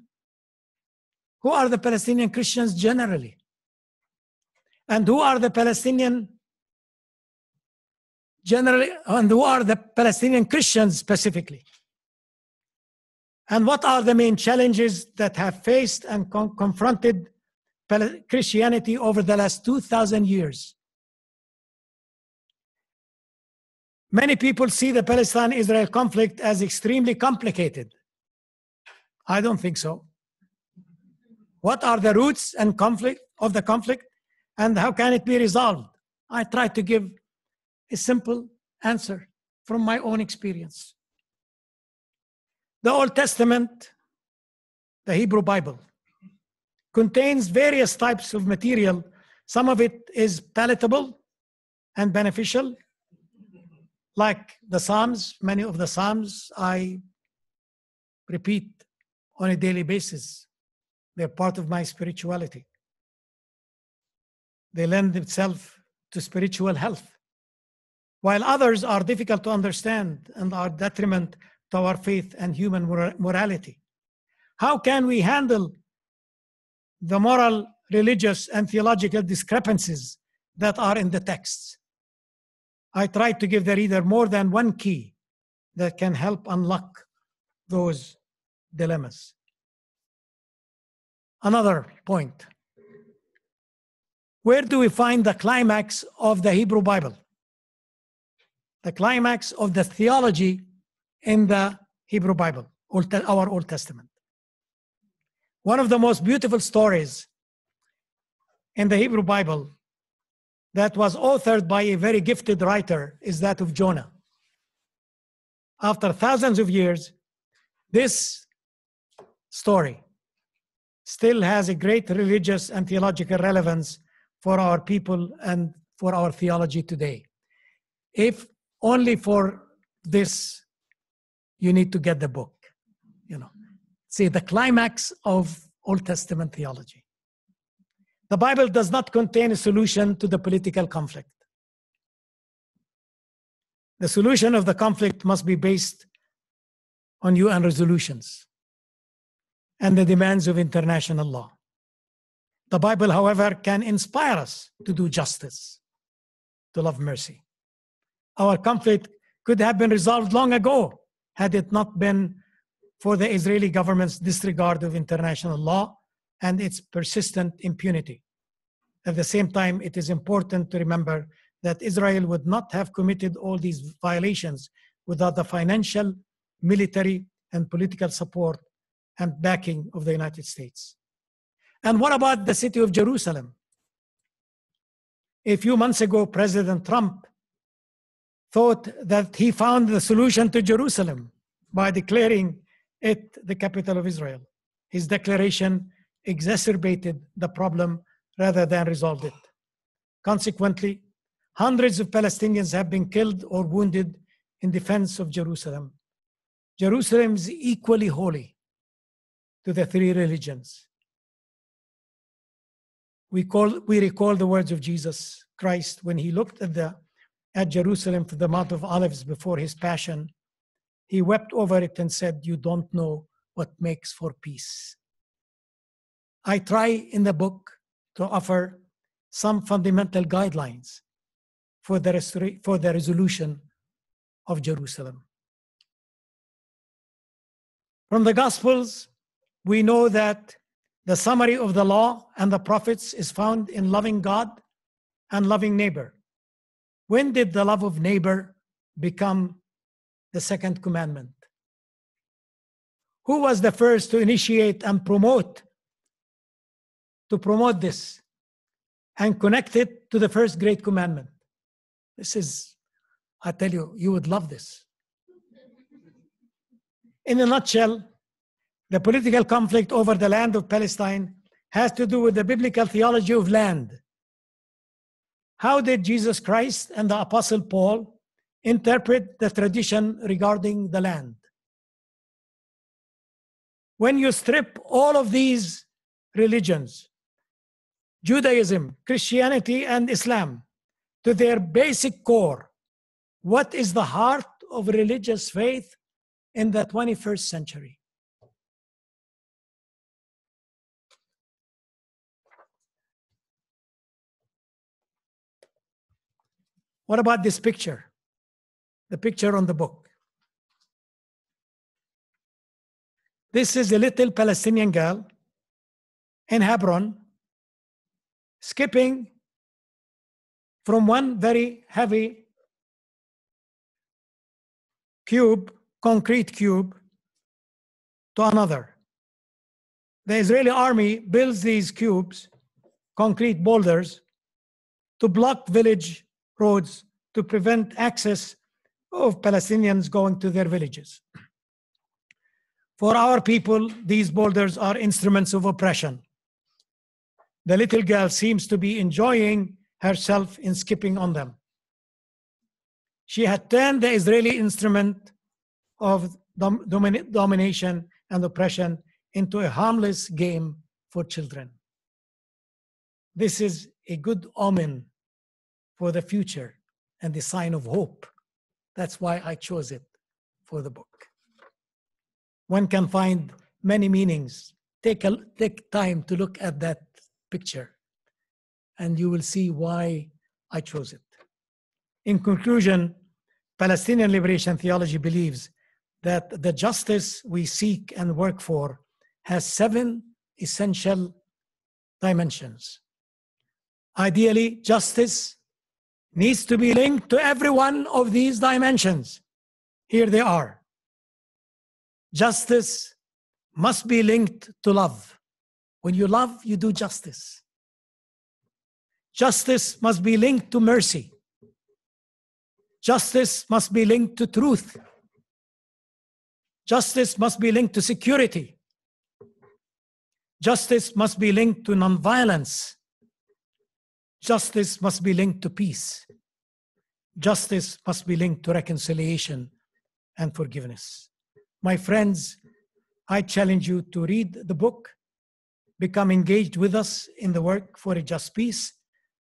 who are the Palestinian Christians generally? And who are the Palestinian generally and who are the Palestinian Christians specifically? And what are the main challenges that have faced and con confronted Christianity over the last 2,000 years. Many people see the Palestine Israel conflict as extremely complicated. I don't think so. What are the roots and conflict of the conflict and how can it be resolved? I try to give a simple answer from my own experience. The Old Testament, the Hebrew Bible, contains various types of material. Some of it is palatable and beneficial, like the Psalms. Many of the Psalms I repeat on a daily basis. They're part of my spirituality. They lend themselves to spiritual health while others are difficult to understand and are detriment to our faith and human morality. How can we handle the moral, religious, and theological discrepancies that are in the texts? I try to give the reader more than one key that can help unlock those dilemmas. Another point. Where do we find the climax of the Hebrew Bible? the climax of the theology in the Hebrew Bible, our Old Testament. One of the most beautiful stories in the Hebrew Bible that was authored by a very gifted writer is that of Jonah. After thousands of years, this story still has a great religious and theological relevance for our people and for our theology today. If only for this you need to get the book you know. See the climax of old testament theology. The bible does not contain a solution to the political conflict. The solution of the conflict must be based on un resolutions and the demands of international law. The bible however can inspire us to do justice to love mercy. Our conflict could have been resolved long ago had it not been for the Israeli government's disregard of international law and its persistent impunity. At the same time, it is important to remember that Israel would not have committed all these violations without the financial, military, and political support and backing of the United States. And what about the city of Jerusalem? A few months ago, President Trump thought that he found the solution to Jerusalem by declaring it the capital of Israel. His declaration exacerbated the problem rather than resolved it. Consequently, hundreds of Palestinians have been killed or wounded in defense of Jerusalem. Jerusalem is equally holy to the three religions. We, call, we recall the words of Jesus Christ when he looked at the at Jerusalem for the Mount of Olives before his passion, he wept over it and said, You don't know what makes for peace. I try in the book to offer some fundamental guidelines for the, for the resolution of Jerusalem. From the Gospels, we know that the summary of the law and the prophets is found in loving God and loving neighbor. When did the love of neighbor become the second commandment? Who was the first to initiate and promote to promote this and connect it to the first great commandment? This is, I tell you, you would love this. In a nutshell, the political conflict over the land of Palestine has to do with the biblical theology of land how did Jesus Christ and the Apostle Paul interpret the tradition regarding the land? When you strip all of these religions, Judaism, Christianity, and Islam, to their basic core, what is the heart of religious faith in the 21st century? What about this picture? The picture on the book. This is a little Palestinian girl in Hebron skipping from one very heavy cube, concrete cube, to another. The Israeli army builds these cubes, concrete boulders, to block village roads to prevent access of Palestinians going to their villages. For our people, these boulders are instruments of oppression. The little girl seems to be enjoying herself in skipping on them. She had turned the Israeli instrument of dom- domin- domination and oppression into a harmless game for children. This is a good omen for the future and the sign of hope. That's why I chose it for the book. One can find many meanings. Take, a, take time to look at that picture, and you will see why I chose it. In conclusion, Palestinian liberation theology believes that the justice we seek and work for has seven essential dimensions. Ideally, justice needs to be linked to every one of these dimensions. Here they are. Justice must be linked to love. When you love, you do justice. Justice must be linked to mercy. Justice must be linked to truth. Justice must be linked to security. Justice must be linked to nonviolence. Justice must be linked to peace. Justice must be linked to reconciliation and forgiveness. My friends, I challenge you to read the book, become engaged with us in the work for a just peace,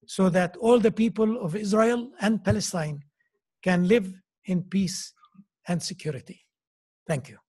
so that all the people of Israel and Palestine can live in peace and security. Thank you.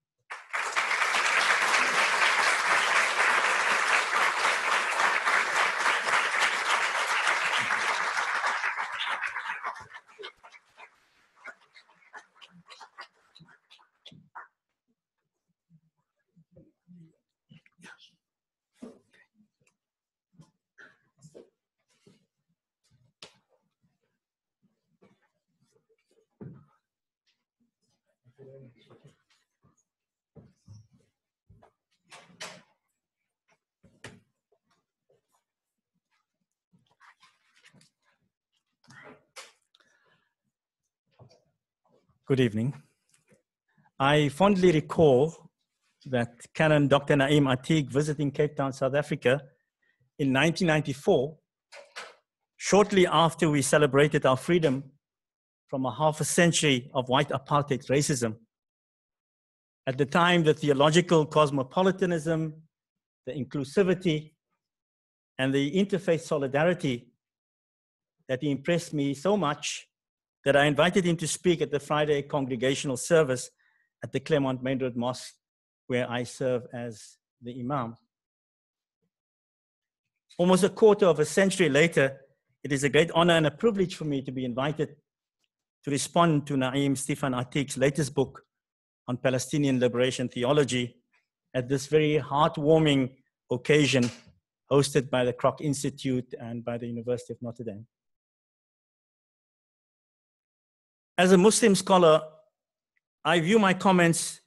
Good evening. I fondly recall that Canon Dr. Naim Ateek visiting Cape Town, South Africa in 1994, shortly after we celebrated our freedom from a half a century of white apartheid racism. At the time, the theological cosmopolitanism, the inclusivity, and the interfaith solidarity that impressed me so much that I invited him to speak at the Friday congregational service at the Claremont Main Road Mosque, where I serve as the Imam. Almost a quarter of a century later, it is a great honor and a privilege for me to be invited to respond to Naim Stifan Ateek's latest book on Palestinian liberation theology at this very heartwarming occasion hosted by the Kroc Institute and by the University of Notre Dame. As a Muslim scholar, I view my comments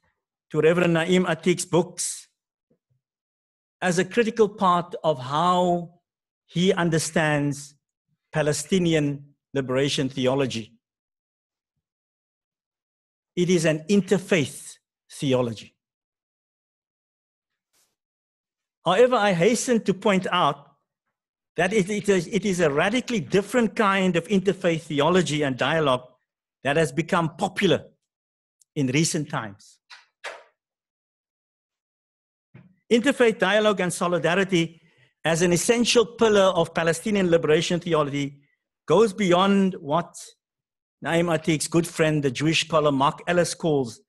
to Reverend Naim Ateek's books as a critical part of how he understands Palestinian liberation theology. It is an interfaith theology. However, I hasten to point out that it, it, is, it is a radically different kind of interfaith theology and dialogue that has become popular in recent times. Interfaith dialogue and solidarity as an essential pillar of Palestinian liberation theology goes beyond what Naim Ateek's good friend, the Jewish scholar Marc Ellis calls,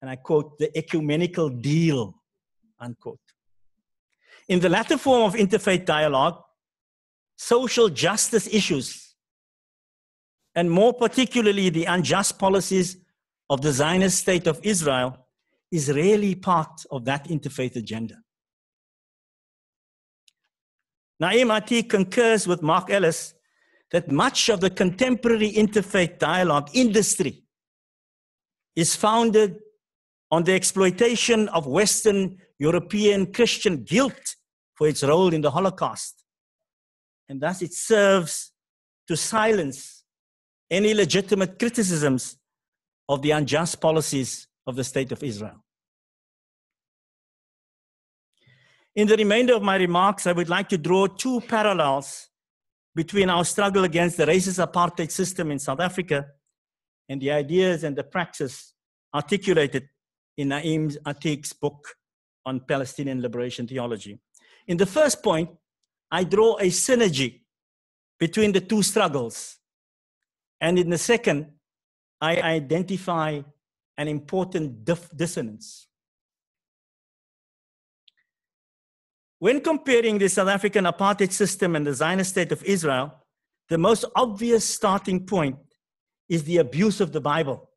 and I quote, the ecumenical deal, unquote. In the latter form of interfaith dialogue, social justice issues and more particularly the unjust policies of the Zionist state of Israel, is really part of that interfaith agenda. Naim Ateek concurs with Marc Ellis that much of the contemporary interfaith dialogue industry is founded on the exploitation of Western European Christian guilt for its role in the Holocaust. And thus it serves to silence any legitimate criticisms of the unjust policies of the State of Israel. In the remainder of my remarks, I would like to draw two parallels between our struggle against the racist apartheid system in South Africa and the ideas and the praxis articulated in Naim Ateek's book on Palestinian liberation theology. In the first point, I draw a synergy between the two struggles. And in the second, I identify an important dissonance. When comparing the South African apartheid system and the Zionist state of Israel, the most obvious starting point is the abuse of the Bible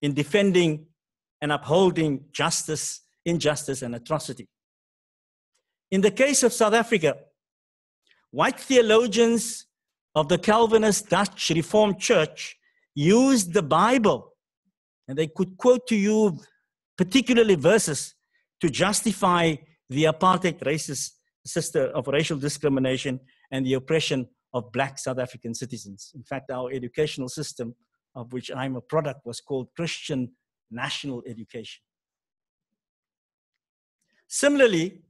in defending and upholding justice, injustice, and atrocity. In the case of South Africa, white theologians of the Calvinist Dutch Reformed Church used the Bible, and they could quote to you particularly verses to justify the apartheid racist system of racial discrimination and the oppression of black South African citizens. In fact, our educational system, of which I'm a product, was called Christian National Education. Similarly,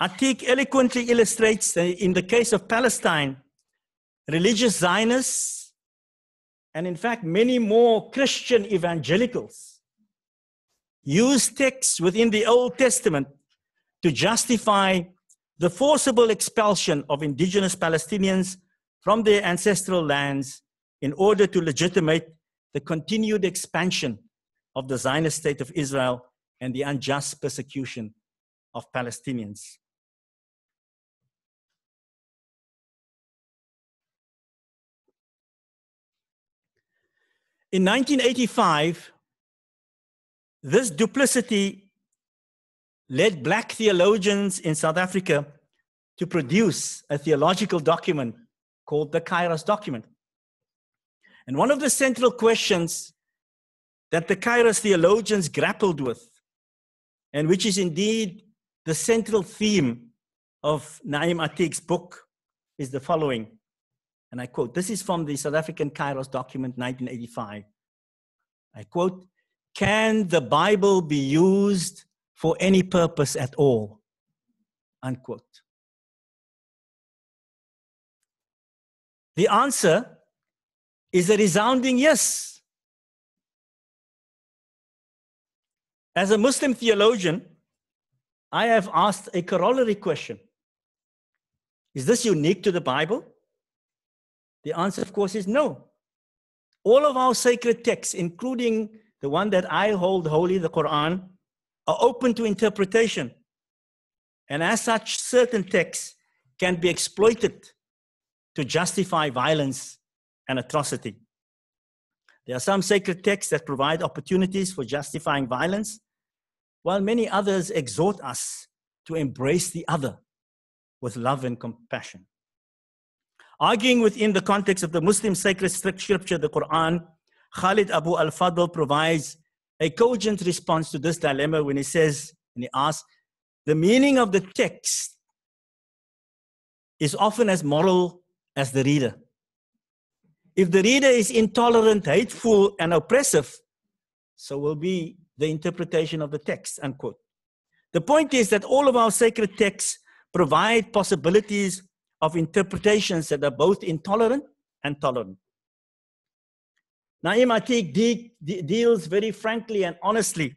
Ateek eloquently illustrates that in the case of Palestine, religious Zionists, and in fact, many more Christian evangelicals, use texts within the Old Testament to justify the forcible expulsion of indigenous Palestinians from their ancestral lands in order to legitimate the continued expansion of the Zionist state of Israel and the unjust persecution of Palestinians. In 1985, this duplicity led black theologians in South Africa to produce a theological document called the Kairos document. And one of the central questions that the Kairos theologians grappled with, and which is indeed the central theme of Naim Ateek's book, is the following. And I quote this is from the South African Kairos document 1985. I quote Can the Bible be used for any purpose at all. Unquote. The answer is a resounding yes. As a Muslim theologian, I have asked a corollary question Is this unique to the Bible? The answer, of course, is no. All of our sacred texts, including the one that I hold holy, the Quran, are open to interpretation. And as such, certain texts can be exploited to justify violence and atrocity. There are some sacred texts that provide opportunities for justifying violence, while many others exhort us to embrace the other with love and compassion. Arguing within the context of the Muslim sacred scripture, the Quran, Khaled Abou El Fadl provides a cogent response to this dilemma when he says, and he asks, the meaning of the text is often as moral as the reader. If the reader is intolerant, hateful, and oppressive, so will be the interpretation of the text, unquote. The point is that all of our sacred texts provide possibilities of interpretations that are both intolerant and tolerant. Naim Ateek de- de- deals very frankly and honestly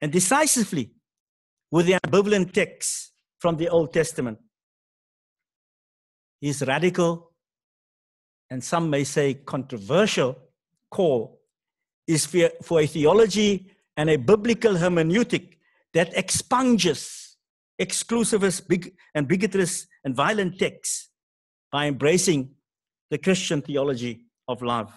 and decisively with the ambivalent texts from the Old Testament. His radical and some may say controversial call is for a theology and a biblical hermeneutic that expunges exclusivist and bigotous and violent texts by embracing the Christian theology of love.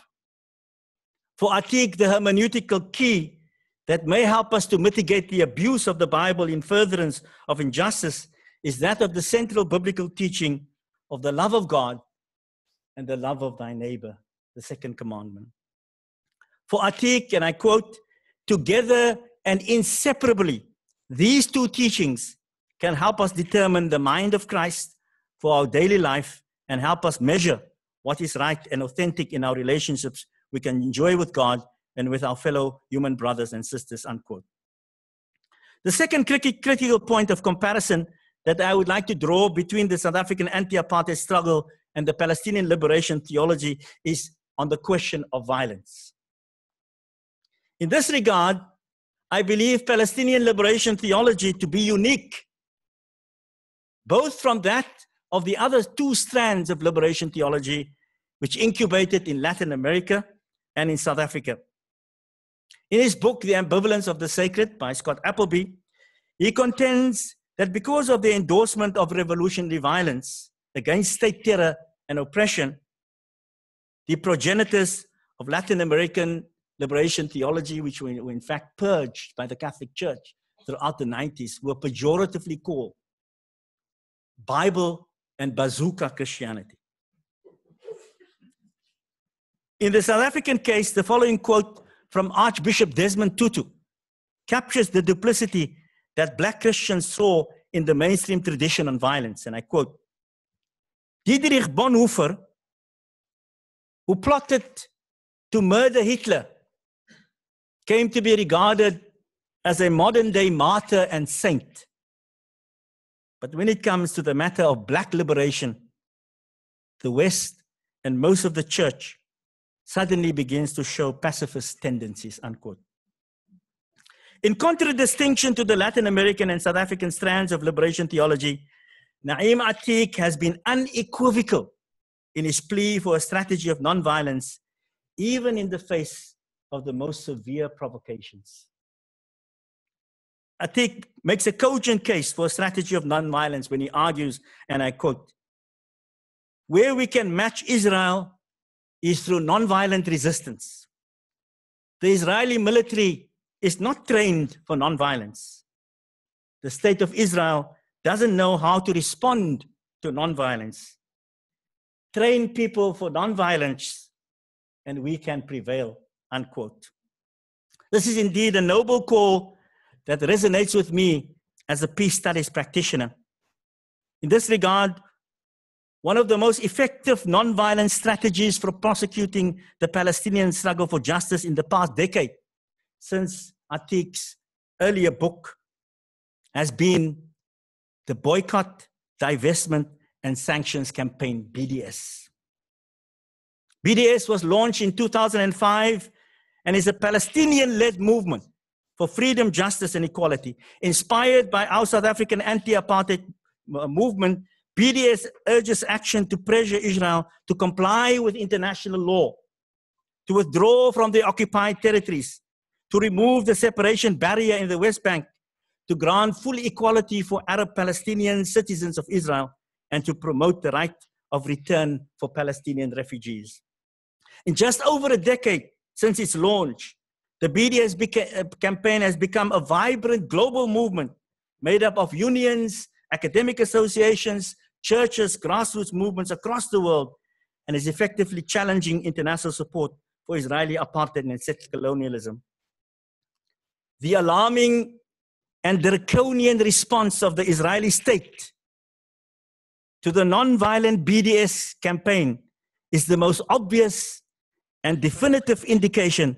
For Ateek, the hermeneutical key that may help us to mitigate the abuse of the Bible in furtherance of injustice is that of the central biblical teaching of the love of God and the love of thy neighbor, the second commandment. For Ateek, and I quote, together and inseparably, these two teachings can help us determine the mind of Christ for our daily life and help us measure what is right and authentic in our relationships we can enjoy with God and with our fellow human brothers and sisters, unquote. The second critical point of comparison that I would like to draw between the South African anti-apartheid struggle and the Palestinian liberation theology is on the question of violence. In this regard, I believe Palestinian liberation theology to be unique, both from that of the other two strands of liberation theology, which incubated in Latin America and in South Africa. In his book, The Ambivalence of the Sacred by Scott Appleby, he contends that because of the endorsement of revolutionary violence against state terror and oppression, the progenitors of Latin American liberation theology, which were in fact purged by the Catholic Church throughout the 90s, were pejoratively called Bible and bazooka Christianity. In the South African case, the following quote from Archbishop Desmond Tutu captures the duplicity that black Christians saw in the mainstream tradition on violence. And I quote Dietrich Bonhoeffer, who plotted to murder Hitler, came to be regarded as a modern day martyr and saint. But when it comes to the matter of black liberation, the West and most of the church suddenly begins to show pacifist tendencies, unquote. In contradistinction to the Latin American and South African strands of liberation theology, Naim Ateek has been unequivocal in his plea for a strategy of nonviolence, even in the face of the most severe provocations. Ateek makes a cogent case for a strategy of nonviolence when he argues, and I quote, where we can match Israel is through nonviolent resistance. The Israeli military is not trained for nonviolence. The state of Israel doesn't know how to respond to nonviolence. Train people for nonviolence, and we can prevail. Unquote. This is indeed a noble call that resonates with me as a peace studies practitioner. In this regard, one of the most effective nonviolent strategies for prosecuting the Palestinian struggle for justice in the past decade, since Ateek's earlier book, has been the boycott, divestment, and sanctions campaign, BDS. BDS was launched in 2005 and is a Palestinian led movement for freedom, justice, and equality. Inspired by our South African anti apartheid uh, movement, BDS urges action to pressure Israel to comply with international law, to withdraw from the occupied territories, to remove the separation barrier in the West Bank, to grant full equality for Arab Palestinian citizens of Israel, and to promote the right of return for Palestinian refugees. In just over a decade, since its launch, the BDS uh, campaign has become a vibrant global movement made up of unions, academic associations, churches, grassroots movements across the world, and is effectively challenging international support for Israeli apartheid and settler colonialism. The alarming and draconian response of the Israeli state to the non-violent BDS campaign is the most obvious and definitive indication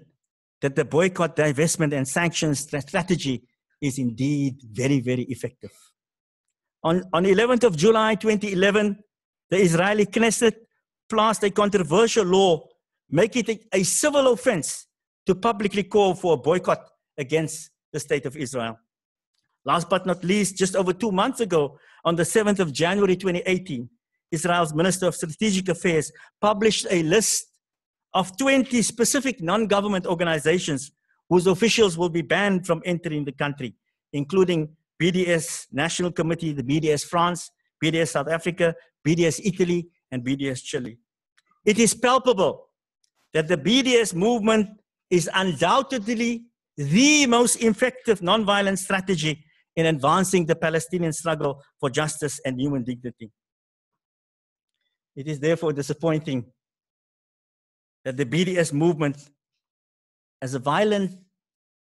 that the boycott, divestment, and sanctions strategy is indeed very, very effective. On, on 11th of July 2011, the Israeli Knesset passed a controversial law making it a civil offense to publicly call for a boycott against the state of Israel. Last but not least, just over two months ago, on the 7th of January 2018, Israel's Minister of Strategic Affairs published a list of 20 specific non-government organizations whose officials will be banned from entering the country, including BDS National Committee, the BDS France, BDS South Africa, BDS Italy, and BDS Chile. It is palpable that the BDS movement is undoubtedly the most effective nonviolent strategy in advancing the Palestinian struggle for justice and human dignity. It is therefore disappointing that the BDS movement, as a violent,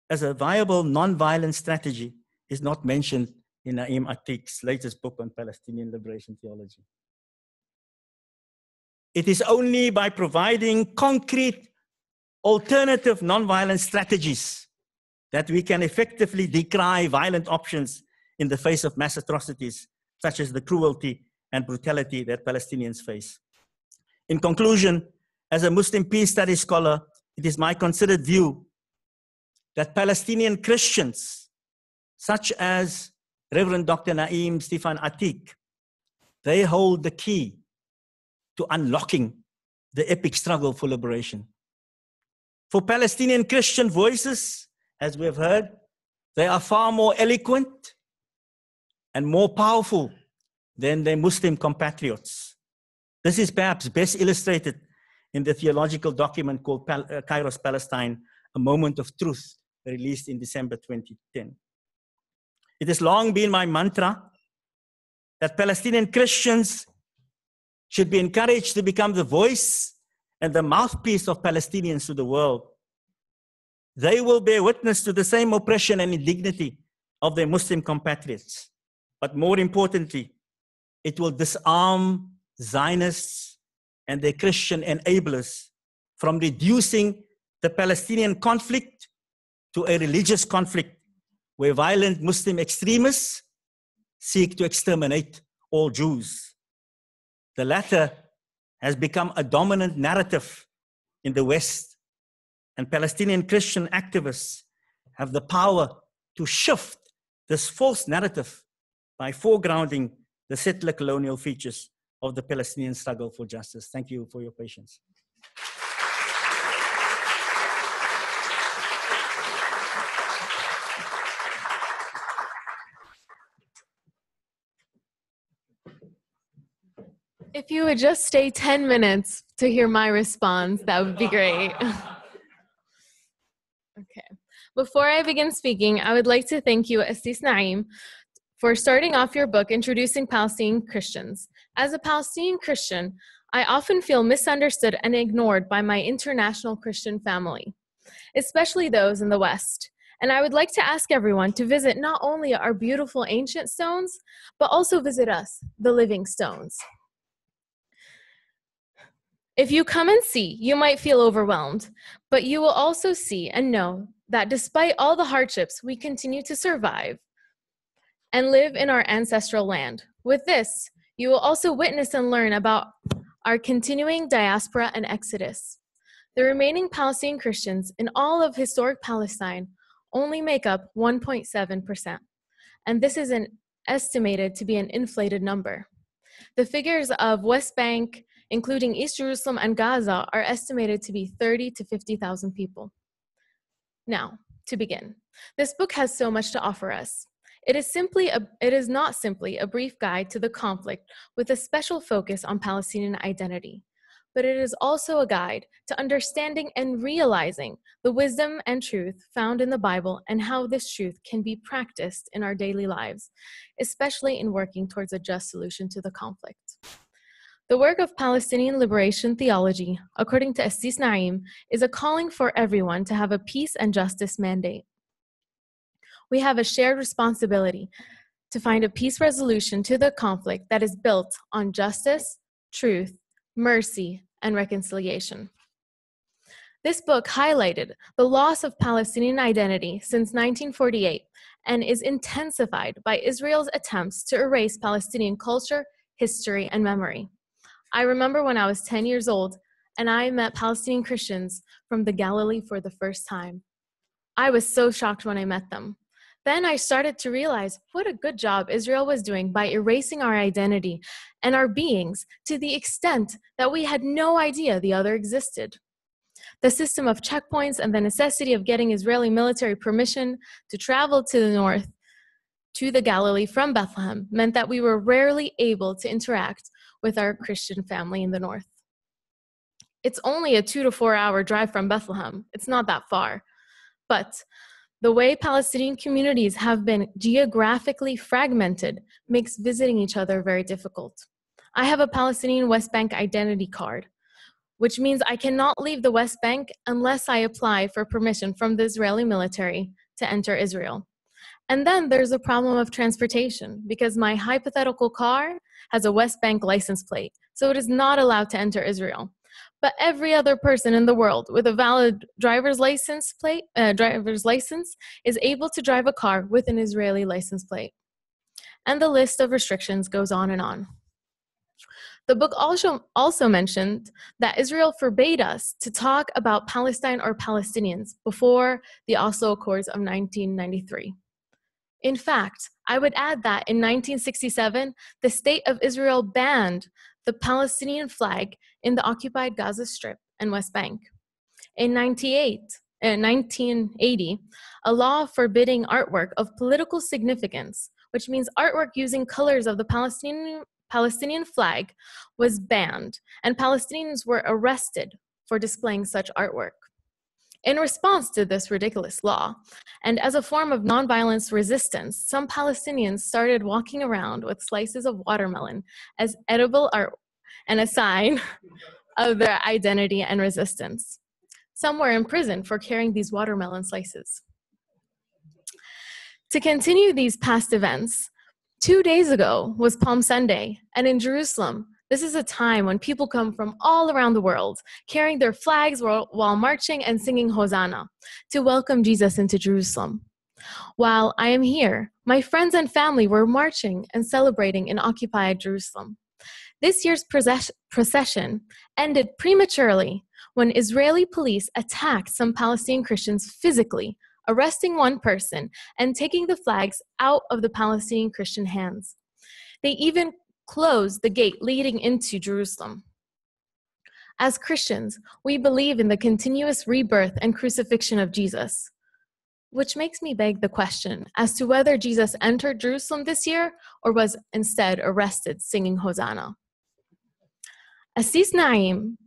as a viable non-violent strategy, is not mentioned in Naim Ateek's latest book on Palestinian liberation theology. It is only by providing concrete alternative non-violent strategies that we can effectively decry violent options in the face of mass atrocities, such as the cruelty and brutality that Palestinians face. In conclusion, as a Muslim peace studies scholar, it is my considered view that Palestinian Christians, such as Reverend Dr. Naim Stifan Ateek, they hold the key to unlocking the epic struggle for liberation. For Palestinian Christian voices, as we have heard, they are far more eloquent and more powerful than their Muslim compatriots. This is perhaps best illustrated in the theological document called Pal- uh, Kairos Palestine, A Moment of Truth, released in December 2010. It has long been my mantra that Palestinian Christians should be encouraged to become the voice and the mouthpiece of Palestinians to the world. They will bear witness to the same oppression and indignity of their Muslim compatriots. But more importantly, it will disarm Zionists and their Christian enablers from reducing the Palestinian conflict to a religious conflict where violent Muslim extremists seek to exterminate all Jews. The latter has become a dominant narrative in the West, and Palestinian Christian activists have the power to shift this false narrative by foregrounding the settler colonial features of the Palestinian struggle for justice. Thank you for your patience. If you would just stay 10 minutes to hear my response, that would be great. okay. Before I begin speaking, I would like to thank you, Assis Naim, for starting off your book introducing Palestinian Christians. As a Palestinian Christian, I often feel misunderstood and ignored by my international Christian family, especially those in the West. And I would like to ask everyone to visit not only our beautiful ancient stones, but also visit us, the living stones. If you come and see, you might feel overwhelmed, but you will also see and know that despite all the hardships, we continue to survive and live in our ancestral land. With this, you will also witness and learn about our continuing diaspora and exodus. The remaining Palestinian Christians in all of historic Palestine only make up 1.7%, and this is an estimated to be an inflated number. The figures of West Bank, including East Jerusalem and Gaza, are estimated to be 30 to 50,000 people. Now, to begin, this book has so much to offer us. It is simply a, it is not simply a brief guide to the conflict with a special focus on Palestinian identity, but it is also a guide to understanding and realizing the wisdom and truth found in the Bible and how this truth can be practiced in our daily lives, especially in working towards a just solution to the conflict. The work of Palestinian liberation theology, according to Assis Naim, is a calling for everyone to have a peace and justice mandate. We have a shared responsibility to find a peace resolution to the conflict that is built on justice, truth, mercy, and reconciliation. This book highlighted the loss of Palestinian identity since 1948 and is intensified by Israel's attempts to erase Palestinian culture, history, and memory. I remember when I was 10 years old and I met Palestinian Christians from the Galilee for the first time. I was so shocked when I met them. Then I started to realize what a good job Israel was doing by erasing our identity and our beings to the extent that we had no idea the other existed. The system of checkpoints and the necessity of getting Israeli military permission to travel to the north to the Galilee from Bethlehem meant that we were rarely able to interact with our Christian family in the north. It's only a two to four hour drive from Bethlehem. It's not that far. But The way Palestinian communities have been geographically fragmented makes visiting each other very difficult. I have a Palestinian West Bank identity card, which means I cannot leave the West Bank unless I apply for permission from the Israeli military to enter Israel. And then there's a problem of transportation because my hypothetical car has a West Bank license plate, so it is not allowed to enter Israel. But every other person in the world with a valid driver's license plate, uh, driver's license, is able to drive a car with an Israeli license plate. And the list of restrictions goes on and on. The book also, also mentioned that Israel forbade us to talk about Palestine or Palestinians before the Oslo Accords of 1993. In fact, I would add that in 1967, the state of Israel banned the Palestinian flag in the occupied Gaza Strip and West Bank. In 98, uh, 1980, a law forbidding artwork of political significance, which means artwork using colors of the Palestinian, Palestinian flag, was banned, and Palestinians were arrested for displaying such artwork in response to this ridiculous law. And as a form of nonviolence resistance, some Palestinians started walking around with slices of watermelon as edible art and a sign of their identity and resistance. Some were imprisoned for carrying these watermelon slices. To continue these past events, two days ago was Palm Sunday, and in Jerusalem, this is a time when people come from all around the world, carrying their flags while, marching and singing Hosanna to welcome Jesus into Jerusalem. While I am here, my friends and family were marching and celebrating in occupied Jerusalem. This year's procession ended prematurely when Israeli police attacked some Palestinian Christians physically, arresting one person and taking the flags out of the Palestinian Christian hands. They even closed the gate leading into Jerusalem. As Christians, we believe in the continuous rebirth and crucifixion of Jesus, which makes me beg the question as to whether Jesus entered Jerusalem this year or was instead arrested singing Hosanna. Aziz Naim,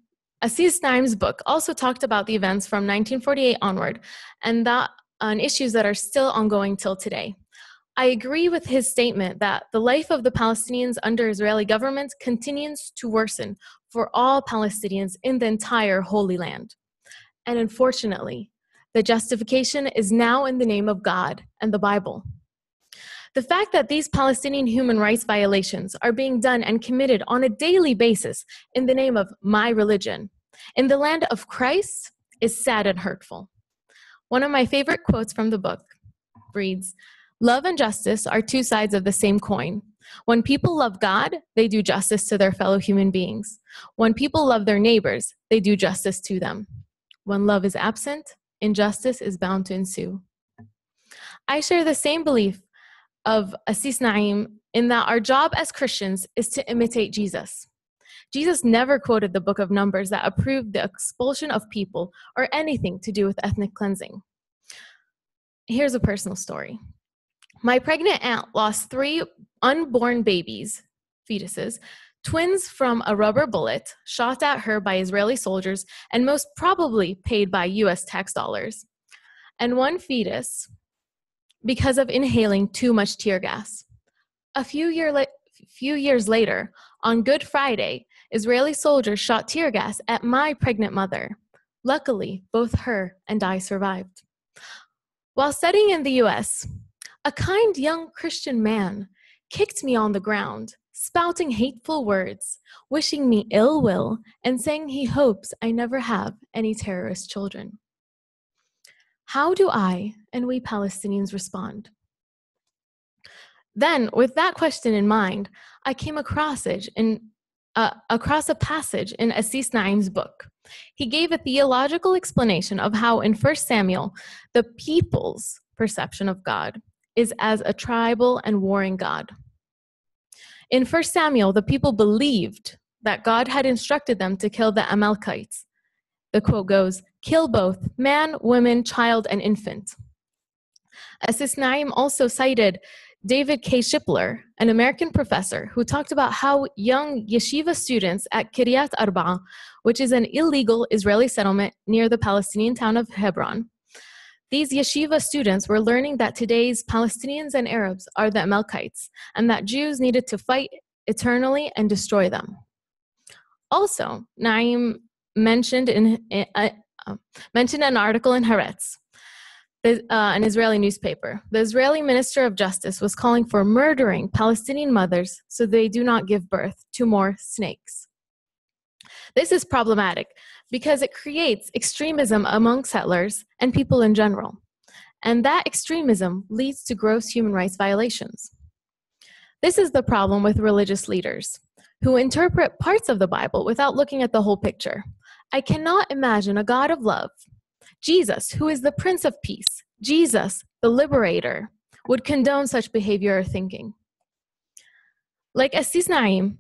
Aziz Naim's book also talked about the events from 1948 onward and that on issues that are still ongoing till today. I agree with his statement that the life of the Palestinians under Israeli government continues to worsen for all Palestinians in the entire Holy Land. And unfortunately, the justification is now in the name of God and the Bible. The fact that these Palestinian human rights violations are being done and committed on a daily basis in the name of my religion in the land of Christ is sad and hurtful. One of my favorite quotes from the book reads Love and justice are two sides of the same coin. When people love God, they do justice to their fellow human beings. When people love their neighbors, they do justice to them. When love is absent, injustice is bound to ensue. I share the same belief of Aziz Naim in that our job as Christians is to imitate Jesus. Jesus never quoted the book of Numbers that approved the expulsion of people or anything to do with ethnic cleansing. Here's a personal story. My pregnant aunt lost three unborn babies, fetuses, twins from a rubber bullet shot at her by Israeli soldiers and most probably paid by US tax dollars, and one fetus because of inhaling too much tear gas. A few, year la- few years later, on Good Friday, Israeli soldiers shot tear gas at my pregnant mother. Luckily, both her and I survived. While studying in the US, a kind young Christian man kicked me on the ground, spouting hateful words, wishing me ill will, and saying he hopes I never have any terrorist children. How do I and we Palestinians respond? Then, with that question in mind, I came across it in uh, across a passage in Aziz Naim's book. He gave a theological explanation of how in 1 Samuel, the people's perception of God is as a tribal and warring God. In 1 Samuel, the people believed that God had instructed them to kill the Amalekites. The quote goes, kill both man, woman, child, and infant. Aziz Naim also cited David K. Shipler, an American professor, who talked about how young yeshiva students at Kiryat Arba, which is an illegal Israeli settlement near the Palestinian town of Hebron, These yeshiva students were learning that today's Palestinians and Arabs are the Amalekites and that Jews needed to fight eternally and destroy them. Also, Naim mentioned in uh, uh, mentioned an article in Haaretz, uh, an Israeli newspaper. The Israeli Minister of Justice was calling for murdering Palestinian mothers so they do not give birth to more snakes. This is problematic because it creates extremism among settlers and people in general. And that extremism leads to gross human rights violations. This is the problem with religious leaders who interpret parts of the Bible without looking at the whole picture. I cannot imagine a God of love, Jesus, who is the Prince of Peace, Jesus, the Liberator, would condone such behavior or thinking. Like Assis Naim,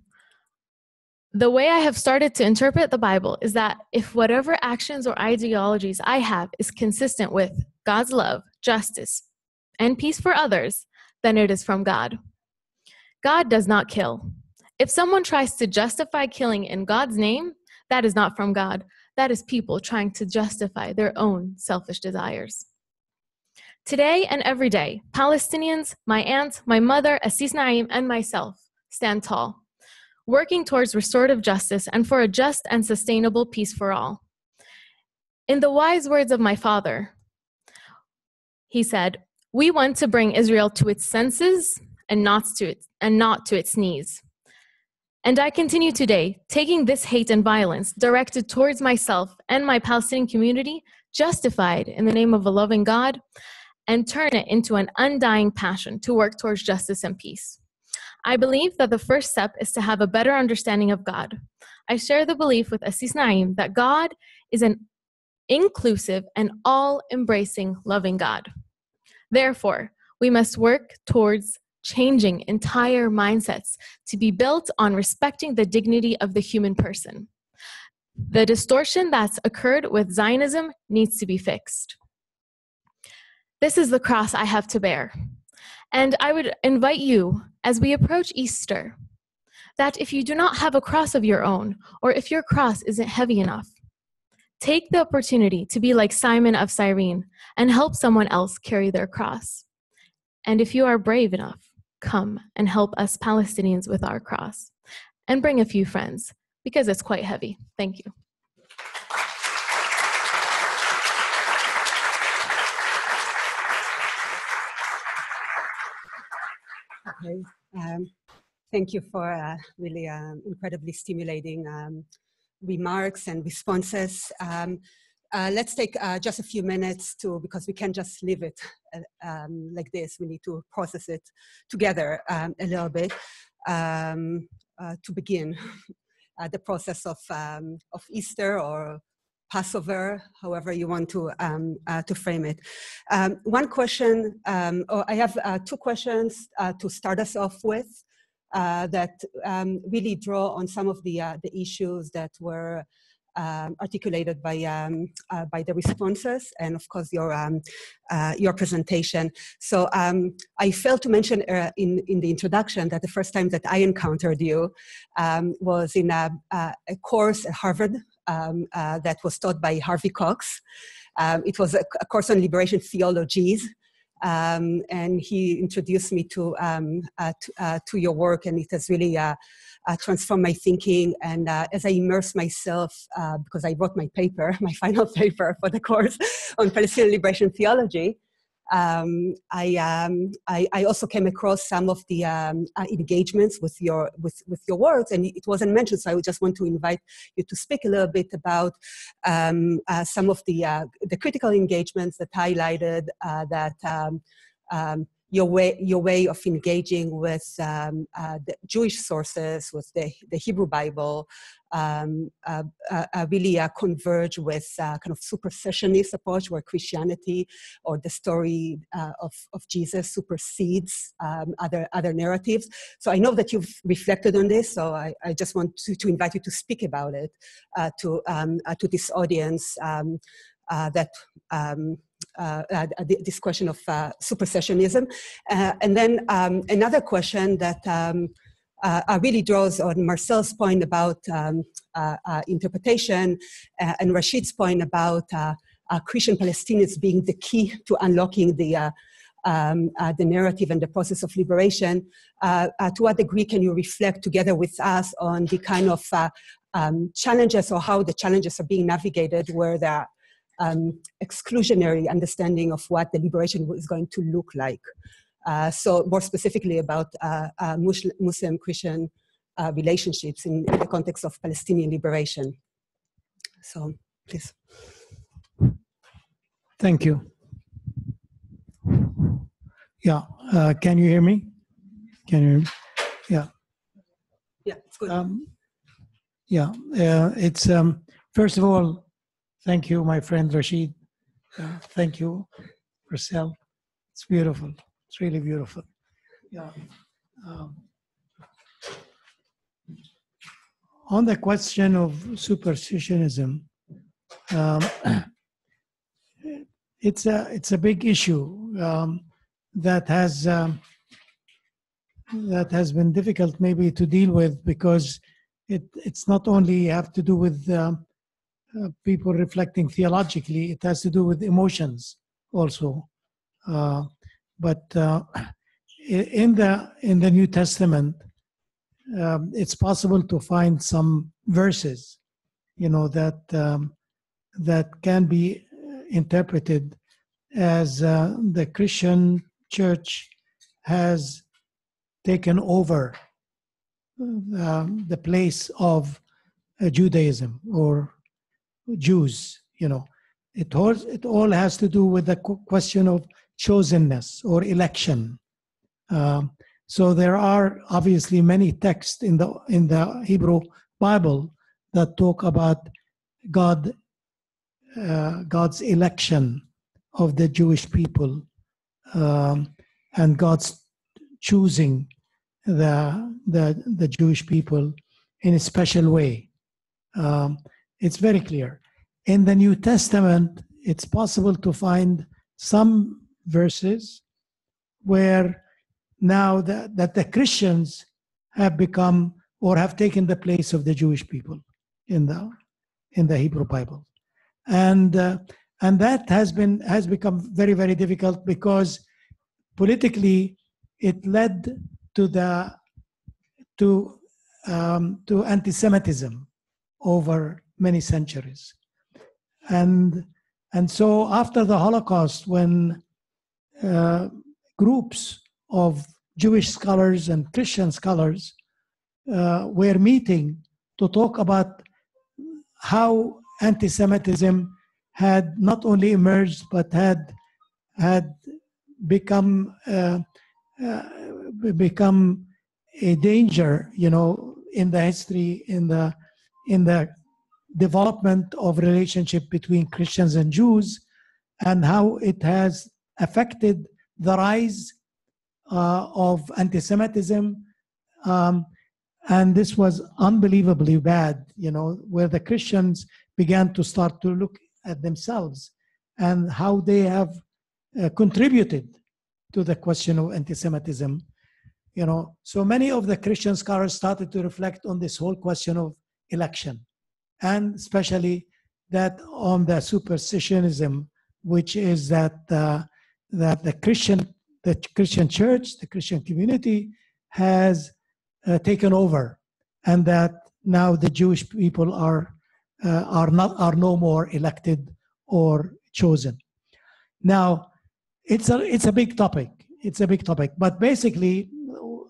the way I have started to interpret the Bible is that if whatever actions or ideologies I have is consistent with God's love, justice, and peace for others, then it is from God. God does not kill. If someone tries to justify killing in God's name, that is not from God. That is people trying to justify their own selfish desires. Today and every day, Palestinians, my aunt, my mother, Assis Naim, and myself stand tall, working towards restorative justice and for a just and sustainable peace for all. In the wise words of my father, he said, We want to bring Israel to its senses and not to its, and not to its knees. And I continue today, taking this hate and violence directed towards myself and my Palestinian community, justified in the name of a loving God, and turn it into an undying passion to work towards justice and peace. I believe that the first step is to have a better understanding of God. I share the belief with Assis Naim that God is an inclusive and all embracing loving God. Therefore, we must work towards changing entire mindsets to be built on respecting the dignity of the human person. The distortion that's occurred with Zionism needs to be fixed. This is the cross I have to bear. And I would invite you, as we approach Easter, that if you do not have a cross of your own, or if your cross isn't heavy enough, take the opportunity to be like Simon of Cyrene and help someone else carry their cross. And if you are brave enough, come and help us Palestinians with our cross. And bring a few friends, because it's quite heavy. Thank you. Um, thank you for uh, really um, incredibly stimulating um, remarks and responses. Um, uh, let's take uh, just a few minutes to, because we can't just leave it uh, um, like this. We need to process it together a little bit uh, to begin uh, the process of, of Easter or Passover, however you want to, um, uh, to frame it. Um, one question, or I have two questions to start us off with. that really draw on some of the, the issues that were um, articulated by um, uh, by the responses and of course your um, uh, your presentation. So um, I failed to mention uh, in in the introduction that the first time that I encountered you um, was in a, a, course at Harvard um, uh, that was taught by Harvey Cox. it was a, a, course on liberation theologies. and he introduced me to uh, to, uh, to, your work, and it has really uh, transform my thinking. And uh, as I immerse myself, uh, because I wrote my paper, my final paper for the course on Palestinian liberation theology, um, I, um, I, I, also came across some of the um, uh, engagements with your with, with your works, and it wasn't mentioned. So I would just want to invite you to speak a little bit about um, uh, some of the uh, the critical engagements that highlighted that um, um, your way your way of engaging with uh, the Jewish sources, with the, the Hebrew Bible, um, uh, uh, uh really uh, converge with uh, kind of supersessionist approach, where Christianity or the story of, of Jesus supersedes um, other other narratives. So I know that you've reflected on this, so I, I just want to, to invite you to speak about it to um, to this audience. Um, that um, uh, uh, this question of uh, supersessionism. and then um, another question that um, really draws on Marcel's point about um, interpretation and Rashid's point about uh, Christian Palestinians being the key to unlocking the, uh, um, uh, the narrative and the process of liberation. Uh, uh, to what degree can you reflect together with us on the kind of uh, um, challenges or how the challenges are being navigated where the um, exclusionary understanding of what the liberation is going to look like? So more specifically about Muslim-Christian relationships in, in the context of Palestinian liberation. So please. Thank you. Yeah, uh, can you hear me? Can you? Yeah. Yeah, it's good. Um, yeah, uh, it's um, first of all, thank you, my friend Rashid. Uh, thank you, Marcel. It's beautiful. It's really beautiful. Yeah. Um, on the question of supersessionism, um, it's a it's a big issue um, that has um, that has been difficult maybe to deal with because it it's not only have to do with um, uh, people reflecting theologically; it has to do with emotions also. Uh, but uh, in the in the New Testament, um, it's possible to find some verses, you know, that um, that can be interpreted as uh, the Christian church has taken over uh, the place of uh, Judaism or Jews. You know, it all it all has to do with the question of chosenness or election. Um, so there are obviously many texts in the in the Hebrew Bible that talk about God uh, God's election of the Jewish people um, and God's choosing the, the, the Jewish people in a special way. Um, it's very clear. In the New Testament, it's possible to find some verses where now that the Christians have become or have taken the place of the Jewish people in the in the Hebrew Bible. And uh, and that has been has become very very difficult because politically it led to the to um, to anti-Semitism over many centuries, and and so after the Holocaust, when uh, groups of Jewish scholars and Christian scholars uh, were meeting to talk about how anti Semitism had not only emerged but had, had become, uh, uh, become a danger, you know, in the history, in the, in the development of relationship between Christians and Jews, and how it has affected the rise uh, of anti-Semitism, um, and this was unbelievably bad. You know, where the Christians began to start to look at themselves and how they have uh, contributed to the question of anti-Semitism. You know, so many of the Christian scholars started to reflect on this whole question of election, and especially that on the supersessionism, which is that uh, that the Christian the Christian church, the Christian community, has uh, taken over, and that now the Jewish people are uh, are not are no more elected or chosen. Now, it's a it's a big topic. It's a big topic, but basically,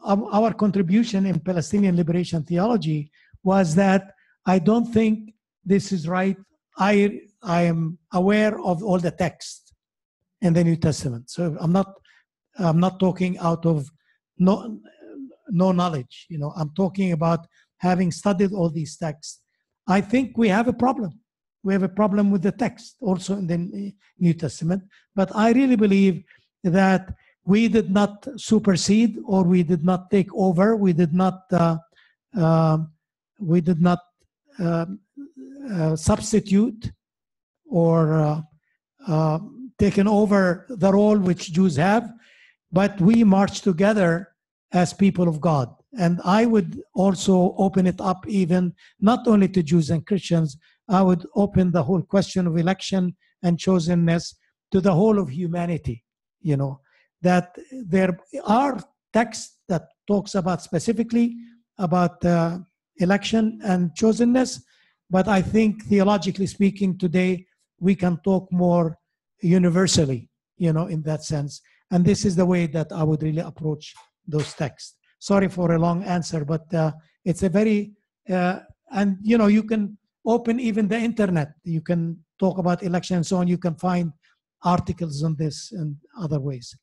our contribution in Palestinian liberation theology was that I don't think this is right. I I am aware of all the text in the New Testament, so I'm not I'm not talking out of no no knowledge. You know, I'm talking about having studied all these texts I think we have a problem. We have a problem with the text also in the New Testament. But I really believe that we did not supersede or we did not take over. We did not. Uh, uh, we did not uh, uh substitute or uh, uh, taken over the role which Jews have, but we march together as people of God. And I would also open it up even not only to Jews and Christians, I would open the whole question of election and chosenness to the whole of humanity. You know, that there are texts that talks about specifically about uh, election and chosenness, but I think theologically speaking today, we can talk more universally, you know, in that sense. And this is the way that I would really approach those texts. Sorry for a long answer, but uh, it's a very, uh, and you know, you can open even the internet. You can talk about election and so on. You can find articles on this and other ways.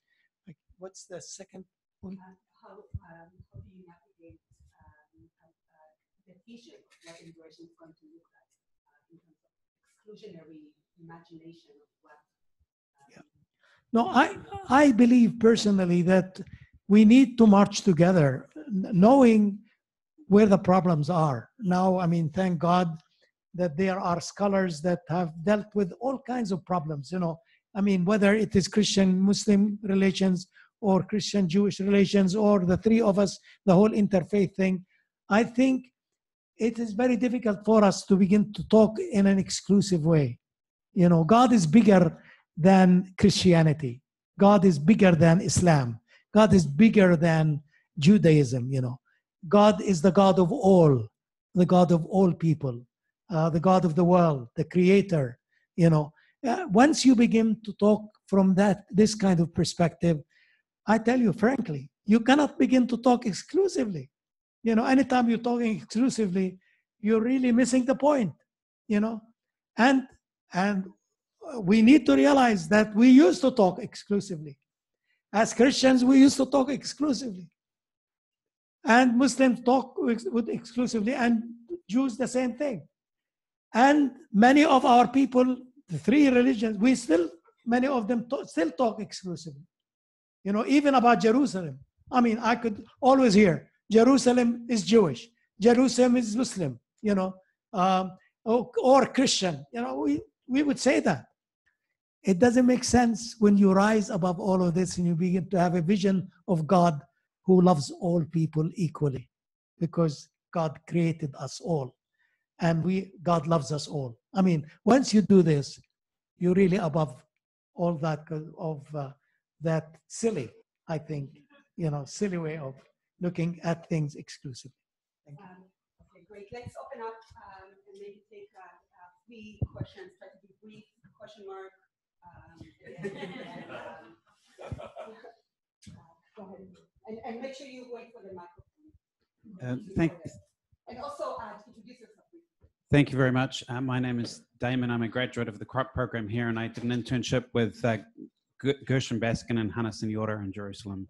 What's the second point? Uh, how, um, how do you navigate um, the vision of what immigration like uh, in terms of exclusionary imagination of what? No, I, I believe personally that we need to march together, knowing where the problems are. Now, I mean, thank God that there are scholars that have dealt with all kinds of problems, you know. I mean, whether it is Christian Muslim relations or Christian Jewish relations or the three of us, the whole interfaith thing, I think it is very difficult for us to begin to talk in an exclusive way. You know, God is bigger than Christianity. God is bigger than Islam. God is bigger than Judaism, you know. God is the God of all, the God of all people, uh, the God of the world, the creator, you know. Uh, once you begin to talk from that this kind of perspective, I tell you frankly, you cannot begin to talk exclusively. You know, anytime you're talking exclusively, you're really missing the point, you know. And and we need to realize that we used to talk exclusively. As Christians, we used to talk exclusively. And Muslims talk exclusively, and Jews the same thing. And many of our people, the three religions, we still, many of them to, still talk exclusively. You know, even about Jerusalem. I mean, I could always hear Jerusalem is Jewish, Jerusalem is Muslim, you know, um, or, or Christian. You know, we, we would say that. It doesn't make sense when you rise above all of this and you begin to have a vision of God who loves all people equally because God created us all and we God loves us all. I mean, once you do this, you're really above all that of uh, that silly, I think, you know, silly way of looking at things exclusively. Thank you. Um, okay, great. Let's open up um, and maybe take uh, uh, three questions. Try to be brief. Question mark. Um, and, um. And, and make sure you wait for the microphone. Uh, thank, And also uh, introduce yourself. thank you very much. Uh, my name is Damon. I'm a graduate of the Kroc program here, and I did an internship with uh, Gershon Baskin and Hanna Siniora in Jerusalem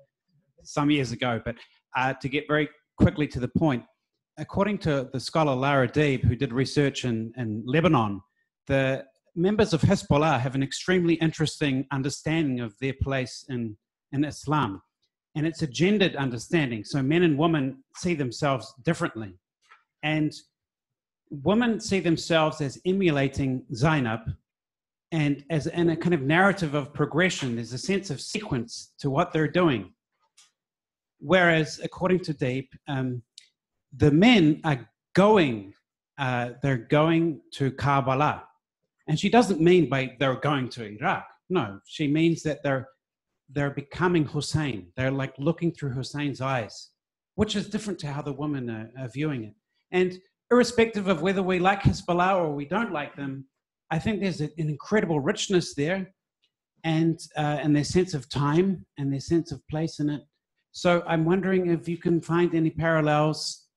some years ago. But uh, to get very quickly to the point, according to the scholar Lara Deeb, who did research in, in Lebanon, the members of Hezbollah have an extremely interesting understanding of their place in, in Islam. And it's a gendered understanding. So men and women see themselves differently. And women see themselves as emulating Zainab and as in a kind of narrative of progression. There's a sense of sequence to what they're doing. Whereas, according to Deeb, um, the men are going, uh, they're going to Karbala. And she doesn't mean by they're going to Iraq. No, she means that they're they're becoming Hussein. They're like looking through Hussein's eyes, which is different to how the women are, are viewing it. And irrespective of whether we like Hezbollah or we don't like them, I think there's an incredible richness there, and uh, and their sense of time and their sense of place in it. So I'm wondering if you can find any parallels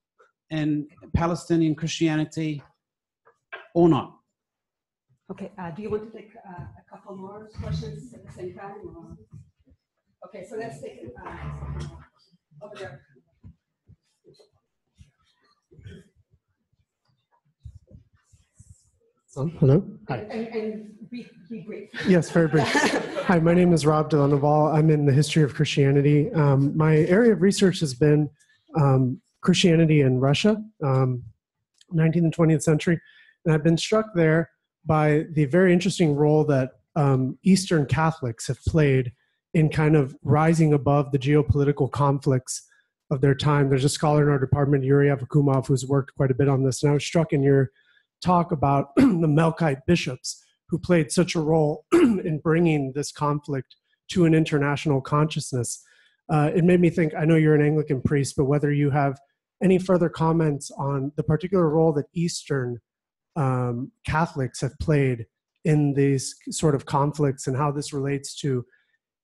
in Palestinian Christianity or not. Okay, uh, do you want to take uh, a couple more questions at the same time? Or? Okay, so let's take uh, over there. Um, hello. Hi. And, and be, be brief. Yes, very brief. Hi, my name is Rob Delanoval. I'm in the history of Christianity. Um, my area of research has been um, Christianity in Russia, um, 19th and 20th century, and I've been struck there by the very interesting role that um, Eastern Catholics have played in kind of rising above the geopolitical conflicts of their time. There's a scholar in our department, Yuri Avvakumov, who's worked quite a bit on this, and I was struck in your talk about the Melkite bishops who played such a role in bringing this conflict to an international consciousness. Uh, it made me think I know you're an Anglican priest, but whether you have any further comments on the particular role that Eastern um, Catholics have played in these sort of conflicts and how this relates to,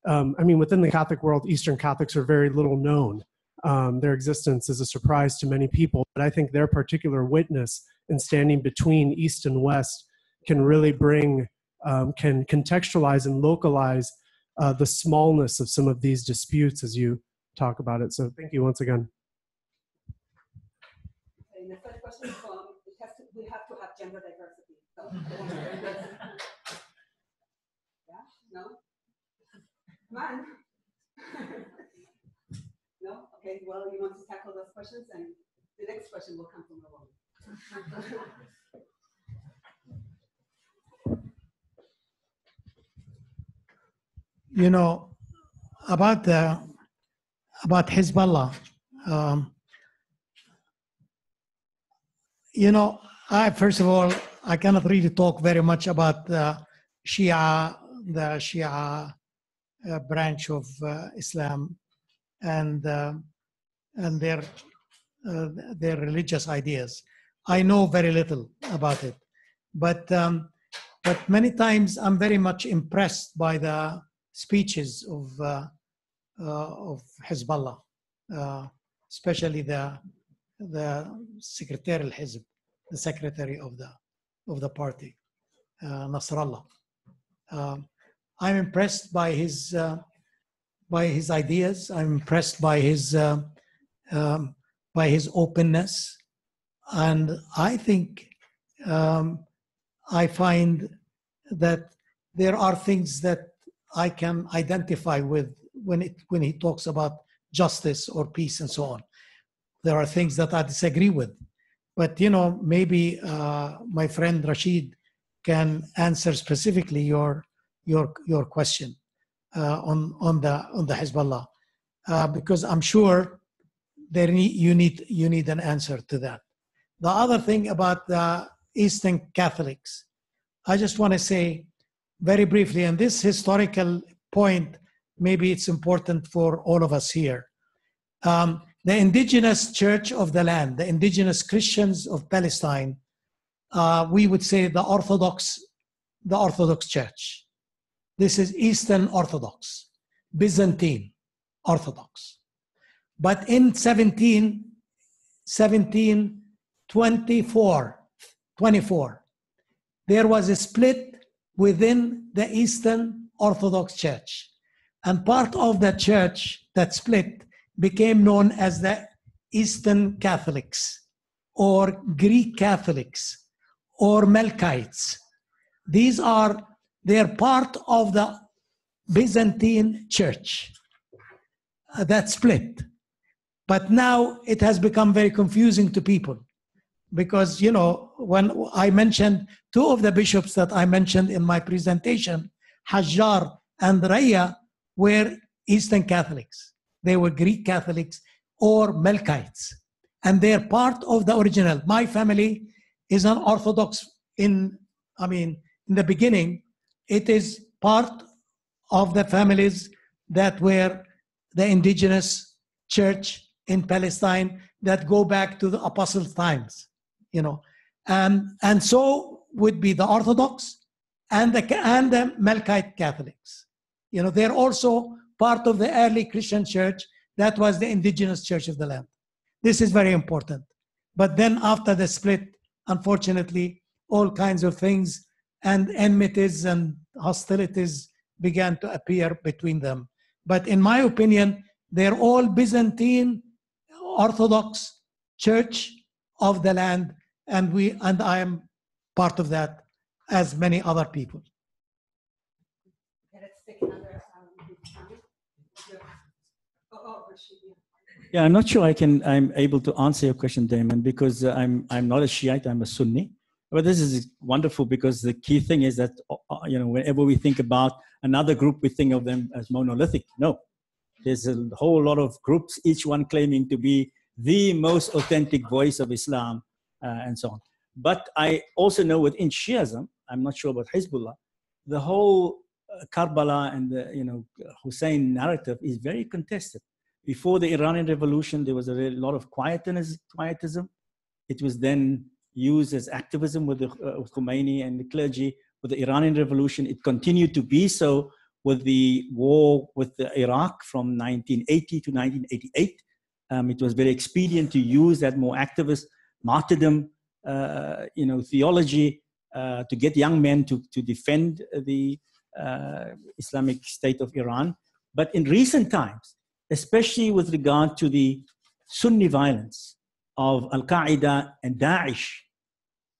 um, I mean, within the Catholic world, Eastern Catholics are very little known. Um, their existence is a surprise to many people, but I think their particular witness in standing between East and West can really bring, um, can contextualize and localize uh, the smallness of some of these disputes as you talk about it. So thank you once again. Okay, gender diversity. So. yeah, no? Come on. no? Okay, well, you want to tackle those questions and the next question will come from the woman. you know, about the about Hezbollah. Um, you know, I first of all, I cannot really talk very much about the Shia, the Shia uh, branch of uh, Islam, and uh, and their uh, their religious ideas. I know very little about it, but um, but many times I'm very much impressed by the speeches of uh, uh, of Hezbollah, uh, especially the the secretary al-Hizb, the secretary of the of the party, uh, Nasrallah. Um, I'm impressed by his uh, by his ideas. I'm impressed by his uh, um, by his openness, and I think um, I find that there are things that I can identify with when it when he talks about justice or peace and so on. There are things that I disagree with, but you know maybe uh, my friend Rashid can answer specifically your your your question uh, on on the on the Hezbollah uh, because I'm sure there need, you need you need an answer to that. The other thing about the Eastern Catholics, I just want to say very briefly, and this historical point, maybe it's important for all of us here. Um, the indigenous church of the land, the indigenous Christians of Palestine, uh, we would say the Orthodox, the Orthodox Church. This is Eastern Orthodox, Byzantine Orthodox. But in 17, 1724, 24, there was a split within the Eastern Orthodox Church. And part of that church that split became known as the Eastern Catholics or Greek Catholics or Melkites. These are, they're part of the Byzantine church uh, that split. But now it has become very confusing to people because you know when i mentioned two of the bishops that i mentioned in my presentation hajjar and raya were eastern catholics they were greek catholics or melkites. And they're part of the original. My family is an orthodox in i mean in the beginning it is part of the families that were the indigenous church in palestine that go back to the apostle times you know, and and so would be the Orthodox and the and the Melkite Catholics. You know, they're also part of the early Christian church that was the indigenous church of the land. This is very important. But then after the split, unfortunately, all kinds of things and enmities and hostilities began to appear between them. But in my opinion, they're all Byzantine Orthodox church of the land and we and I am part of that, as many other people. Yeah, I'm not sure I can. I'm able to answer your question, Damon, because uh, I'm I'm not a Shiite. I'm a Sunni. But this is wonderful because the key thing is that uh, uh, you know whenever we think about another group, we think of them as monolithic. No, there's a whole lot of groups, each one claiming to be the most authentic voice of Islam uh, and so on. But I also know within Shiism, I'm not sure about Hezbollah. The whole Karbala and the you know Hussein narrative is very contested. Before the Iranian Revolution, there was a lot of quietism. It was then used as activism with, the, uh, with Khomeini and the clergy. With the Iranian Revolution, it continued to be so with the war with Iraq from 1980 to 1988. Um, it was very expedient to use that more activist martyrdom, uh, you know, theology uh, to get young men to, to defend the uh, Islamic State of Iran. But in recent times, especially with regard to the Sunni violence of Al Qaeda and Daesh,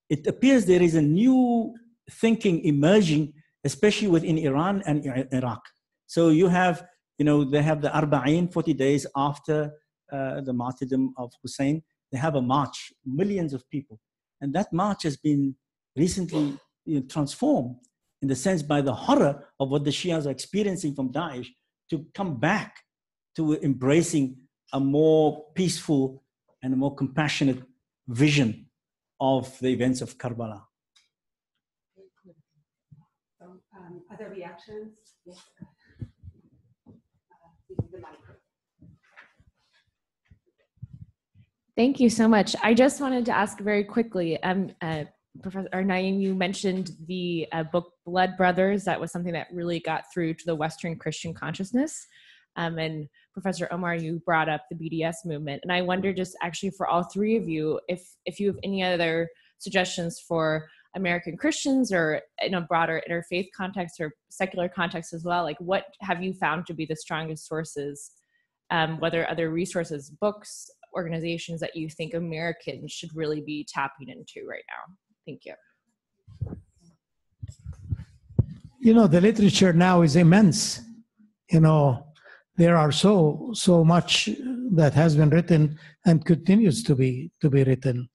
it appears there is a new thinking emerging, especially within Iran and Iraq. So you have, you know, they have the Arba'in, 40 days after uh, the martyrdom of Hussein. They have a march, millions of people. And that march has been recently you know, transformed in the sense by the horror of what the Shias are experiencing from Daesh to come back to embracing a more peaceful and a more compassionate vision of the events of Karbala. So, um, other reactions? Yes. Uh, Thank you so much. I just wanted to ask very quickly. Um, uh, Professor Naim, you mentioned the uh, book Blood Brothers. That was something that really got through to the Western Christian consciousness. Um, and Professor Omar, you brought up the BDS movement, and I wonder just actually for all three of you, if if you have any other suggestions for American Christians or in a broader interfaith context or secular context as well, like what have you found to be the strongest sources? Um, whether other resources, books, organizations that you think Americans should really be tapping into right now. Thank you. You know, the literature now is immense. You know, there are so so much that has been written and continues to be to be written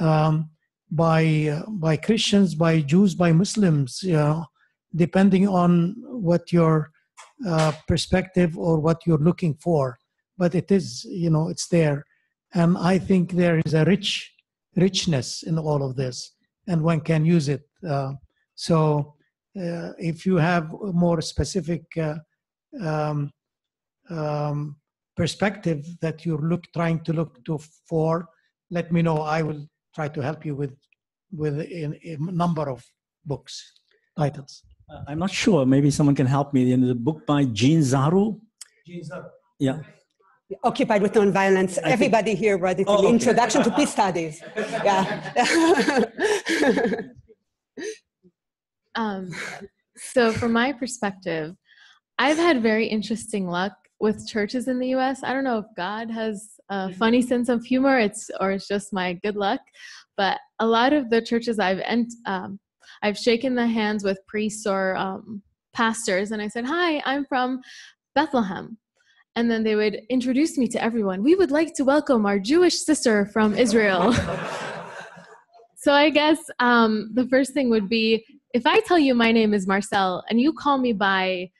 um, by uh, by Christians, by Jews, by Muslims. You know, depending on what your uh, perspective or what you're looking for. But it is, you know, it's there, and I think there is a rich richness in all of this and one can use it. Uh, so uh, if you have more specific uh, um, um, perspective that you're look trying to look to for, let me know. I will try to help you with with a, a number of books titles. Uh, I'm not sure. Maybe someone can help me. In the book by Jean Zaru. Jean Zaru. Yeah. Occupied with Nonviolence. I Everybody think... here read it oh, okay. Introduction to Peace Studies. Yeah. um, so, from my perspective, I've had very interesting luck with churches in the U.S. I don't know if God has a funny sense of humor, it's or it's just my good luck, but a lot of the churches I've ent- um, I've shaken the hands with priests or um, pastors, and I said, "Hi, I'm from Bethlehem." and then they would introduce me to everyone. We would like to welcome our Jewish sister from Israel. so I guess um, the first thing would be if I tell you my name is Marcel and you call me by,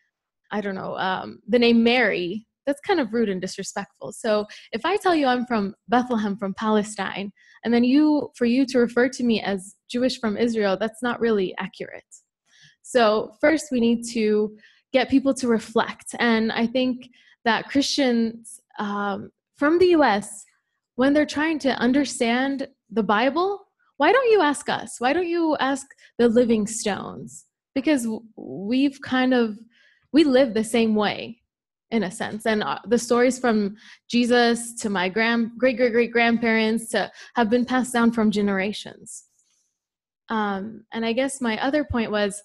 I don't know, um, the name Mary, that's kind of rude and disrespectful. So if I tell you I'm from Bethlehem, from Palestine, and then you, for you to refer to me as Jewish from Israel, that's not really accurate. So first we need to get people to reflect. And I think that Christians um, from the US, when they're trying to understand the Bible, why don't you ask us? Why don't you ask the living stones? Because we've kind of, we live the same way in a sense. And uh, the stories from Jesus to my grand, great great great grandparents to have been passed down from generations. Um, and I guess my other point was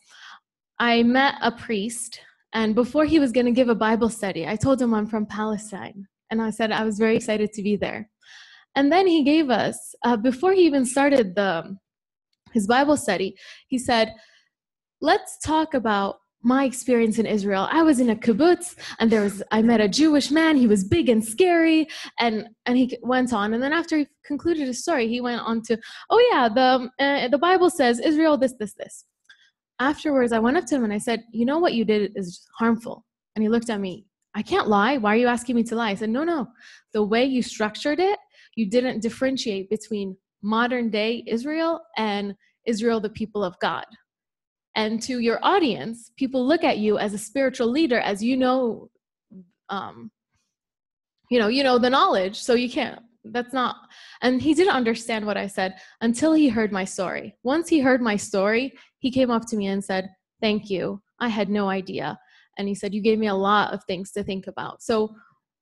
I met a priest and before he was going to give a Bible study, I told him I'm from Palestine. And I said I was very excited to be there. And then he gave us, uh, before he even started the, his Bible study, he said, Let's talk about my experience in Israel. I was in a kibbutz and there was I met a Jewish man. He was big and scary and and he went on and then after he concluded his story, he went on to, "Oh yeah, the uh, the Bible says Israel this this this." afterwards, I went up to him and I said, You know what you did is harmful. And he looked at me, I can't lie. Why are you asking me to lie? I said, No, no. The way you structured it, you didn't differentiate between modern day Israel and Israel, the people of God. And to your audience people look at you as a spiritual leader as you know um you know you know the knowledge so you can't that's not and he didn't understand what i said until he heard my story. Once he heard my story he came up to me and said thank you. I had no idea. And he said you gave me a lot of things to think about. So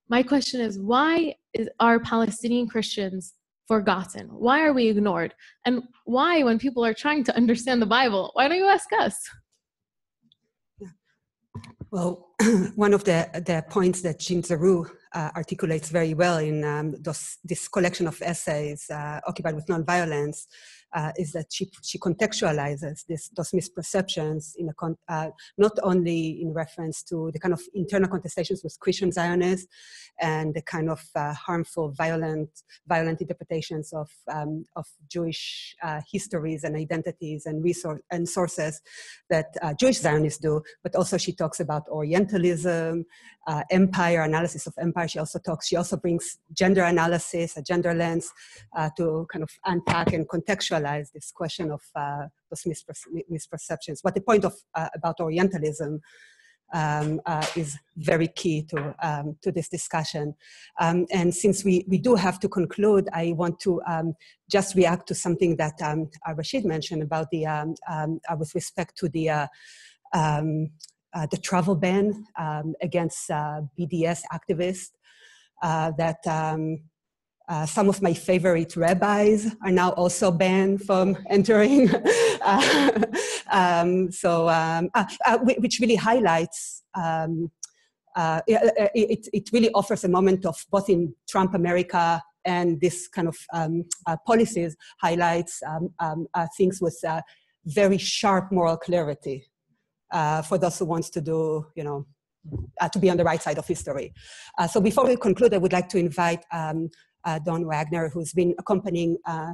my question is why is, are palestinian christians forgotten? Why are we ignored? And why when people are trying to understand the bible why don't you ask us? Well, one of the, the points that Jean Zaru uh, articulates very well in um, those, this collection of essays, uh, Occupied with Nonviolence, uh, is that she, she contextualizes this, those misperceptions in a con- uh, not only in reference to the kind of internal contestations with Christian Zionists and the kind of uh, harmful, violent, violent interpretations of, um, of Jewish uh, histories and identities and resource and sources that uh, Jewish Zionists do, but also she talks about Orientalism, uh, empire analysis of empire. She also talks. She also brings gender analysis, a gender lens, to kind of unpack and contextualize this question of uh, those misperce- misperceptions. But the point of uh, about Orientalism um, uh, is very key to um, to this discussion. Um, and since we we do have to conclude, I want to um, just react to something that um, uh, Rashid mentioned about the um, uh, with respect to the. Uh, uh, the travel ban against BDS activists that uh, some of my favorite rabbis are now also banned from entering. uh, um, so, um, uh, uh which really highlights, um, uh, it, it, really offers a moment of both in Trump America and this kind of um, uh, policies highlights um, um, things with very sharp moral clarity for those who wants to do, you know, uh, to be on the right side of history. Uh, so before we conclude, I would like to invite uh, Don Wagner, who's been accompanying uh,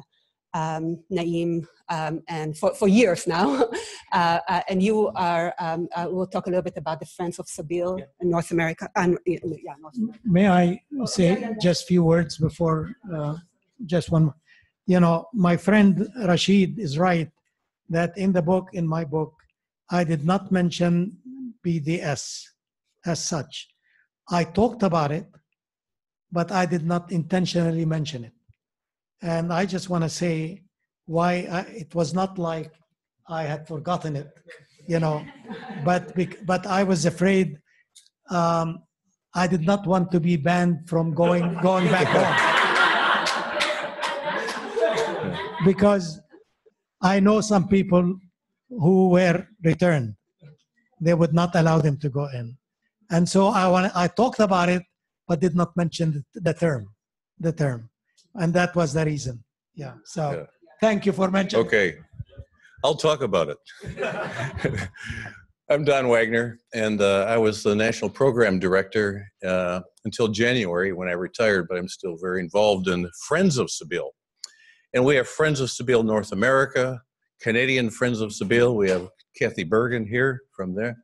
um, Naim um, and for, for years now. uh, uh, and you are, um, uh, we'll talk a little bit about the Friends of Sabeel yeah. in North America. yeah, North America. May I say just a few words before, uh, just one? You know, my friend Rashid is right that in the book, in my book, I did not mention BDS as such. I talked about it, but I did not intentionally mention it. And I just want to say why I, it was not like I had forgotten it, you know, but but I was afraid. Um, I did not want to be banned from going going back home because I know some people who were returned. They would not allow them to go in, and so I want I talked about it but did not mention the term, the term, and that was the reason. Yeah. So yeah. thank you for mentioning. Okay, I'll talk about it. I'm Don Wagner, and uh, I was the national program director uh, until January when I retired, but I'm still very involved in Friends of Sabeel. And we have Friends of Sabeel North America, Canadian Friends of Sabeel. We have Kathy Bergen here from there.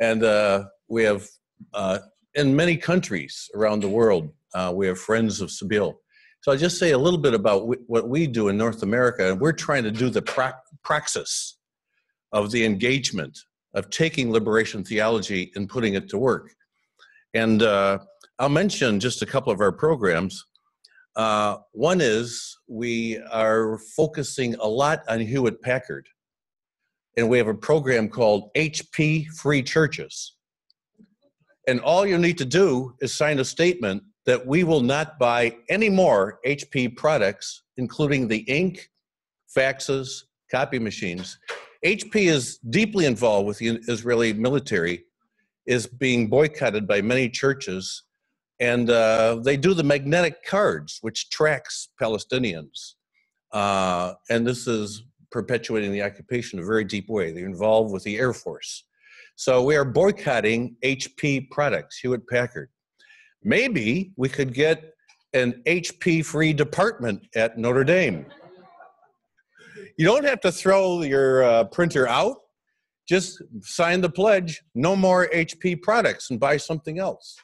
And uh, we have uh, in many countries around the world, uh, we have friends of Sabeel. So I'll just say a little bit about what we do in North America. And we're trying to do the pra- praxis of the engagement of taking liberation theology and putting it to work. And uh, I'll mention just a couple of our programs. Uh, one is we are focusing a lot on Hewlett Packard. And we have a program called HP Free Churches. And all you need to do is sign a statement that we will not buy any more HP products, including the ink, faxes, copy machines. HP is deeply involved with the Israeli military, is being boycotted by many churches, and uh, they do the magnetic cards, which tracks Palestinians. Uh, and this is perpetuating the occupation in a very deep way. They're involved with the Air Force. So we are boycotting HP products, Hewlett Packard. Maybe we could get an HP free department at Notre Dame. You don't have to throw your uh, printer out. Just sign the pledge no more HP products and buy something else.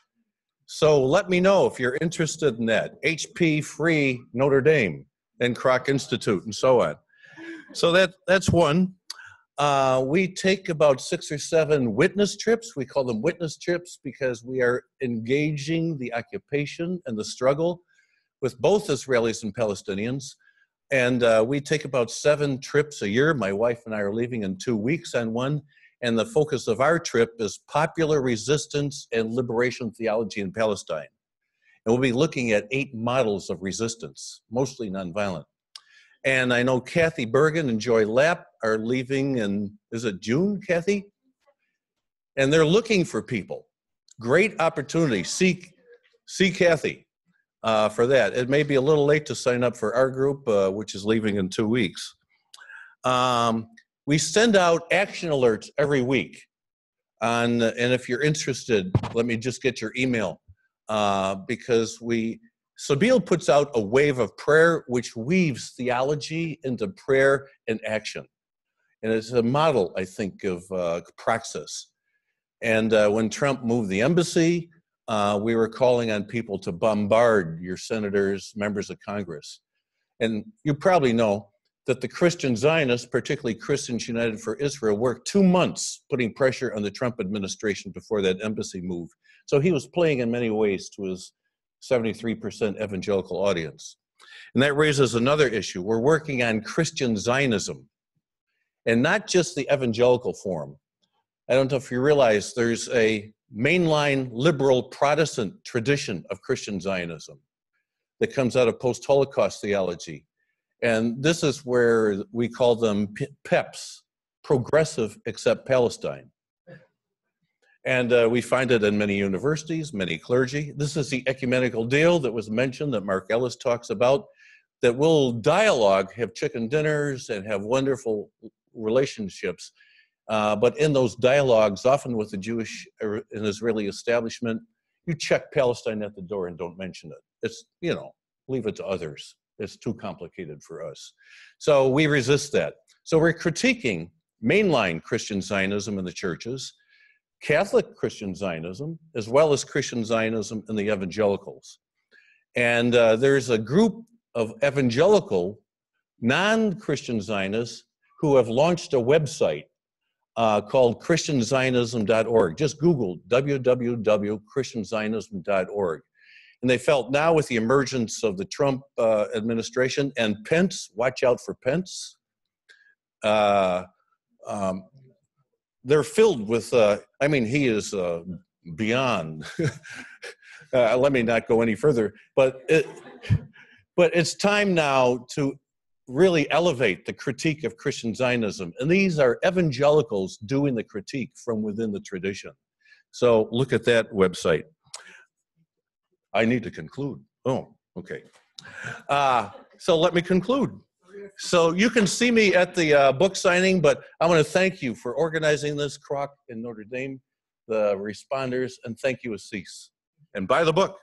So let me know if you're interested in that. HP free Notre Dame and Kroc Institute and so on. So that, that's one. Uh, we take about six or seven witness trips. We call them witness trips because we are engaging the occupation and the struggle with both Israelis and Palestinians. And uh, we take about seven trips a year. My wife and I are leaving in two weeks on one. And the focus of our trip is popular resistance and liberation theology in Palestine. And we'll be looking at eight models of resistance, mostly nonviolent. And I know Kathy Bergen and Joy Lapp are leaving in, is it June, Kathy? And they're looking for people. Great opportunity. See, see Kathy uh, for that. It may be a little late to sign up for our group, uh, which is leaving in two weeks. Um, we send out action alerts every week. On, and if you're interested, let me just get your email uh, because we, Sabeel puts out a wave of prayer which weaves theology into prayer and action. And it's a model, I think, of uh, praxis. And uh, when Trump moved the embassy, uh, we were calling on people to bombard your senators, members of Congress. And you probably know that the Christian Zionists, particularly Christians United for Israel, worked two months putting pressure on the Trump administration before that embassy move. So he was playing in many ways to his 73% evangelical audience. And that raises another issue. We're working on Christian Zionism and not just the evangelical form. I don't know if you realize there's a mainline liberal Protestant tradition of Christian Zionism that comes out of post Holocaust theology and this is where we call them PEPs, Progressive Except Palestine. And uh, we find it in many universities, many clergy. This is the ecumenical deal that was mentioned that Marc Ellis talks about, that will dialogue, have chicken dinners, and have wonderful relationships. Uh, but in those dialogues, often with the Jewish and Israeli establishment, you check Palestine at the door and don't mention it. It's, you know, leave it to others. It's too complicated for us. So we resist that. So we're critiquing mainline Christian Zionism in the churches, Catholic Christian Zionism, as well as Christian Zionism in the evangelicals. And uh, there's a group of evangelical non Christian Zionists who have launched a website uh, called ChristianZionism.org. Just Google www.christianzionism.org. And they felt now with the emergence of the Trump uh, administration and Pence, watch out for Pence. Uh, um, they're filled with, uh, I mean, he is uh, beyond. Uh, let me not go any further, but it, but it's time now to really elevate the critique of Christian Zionism. And these are evangelicals doing the critique from within the tradition. So look at that website. I need to conclude. Oh, okay. Uh, so let me conclude. So you can see me at the uh, book signing, but I want to thank you for organizing this, Kroc in Notre Dame, the responders, and thank you, Assis. And buy the book.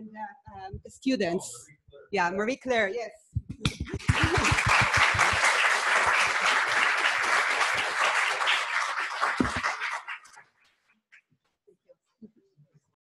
Um, the, um, students. Yeah, Marie Claire, yes.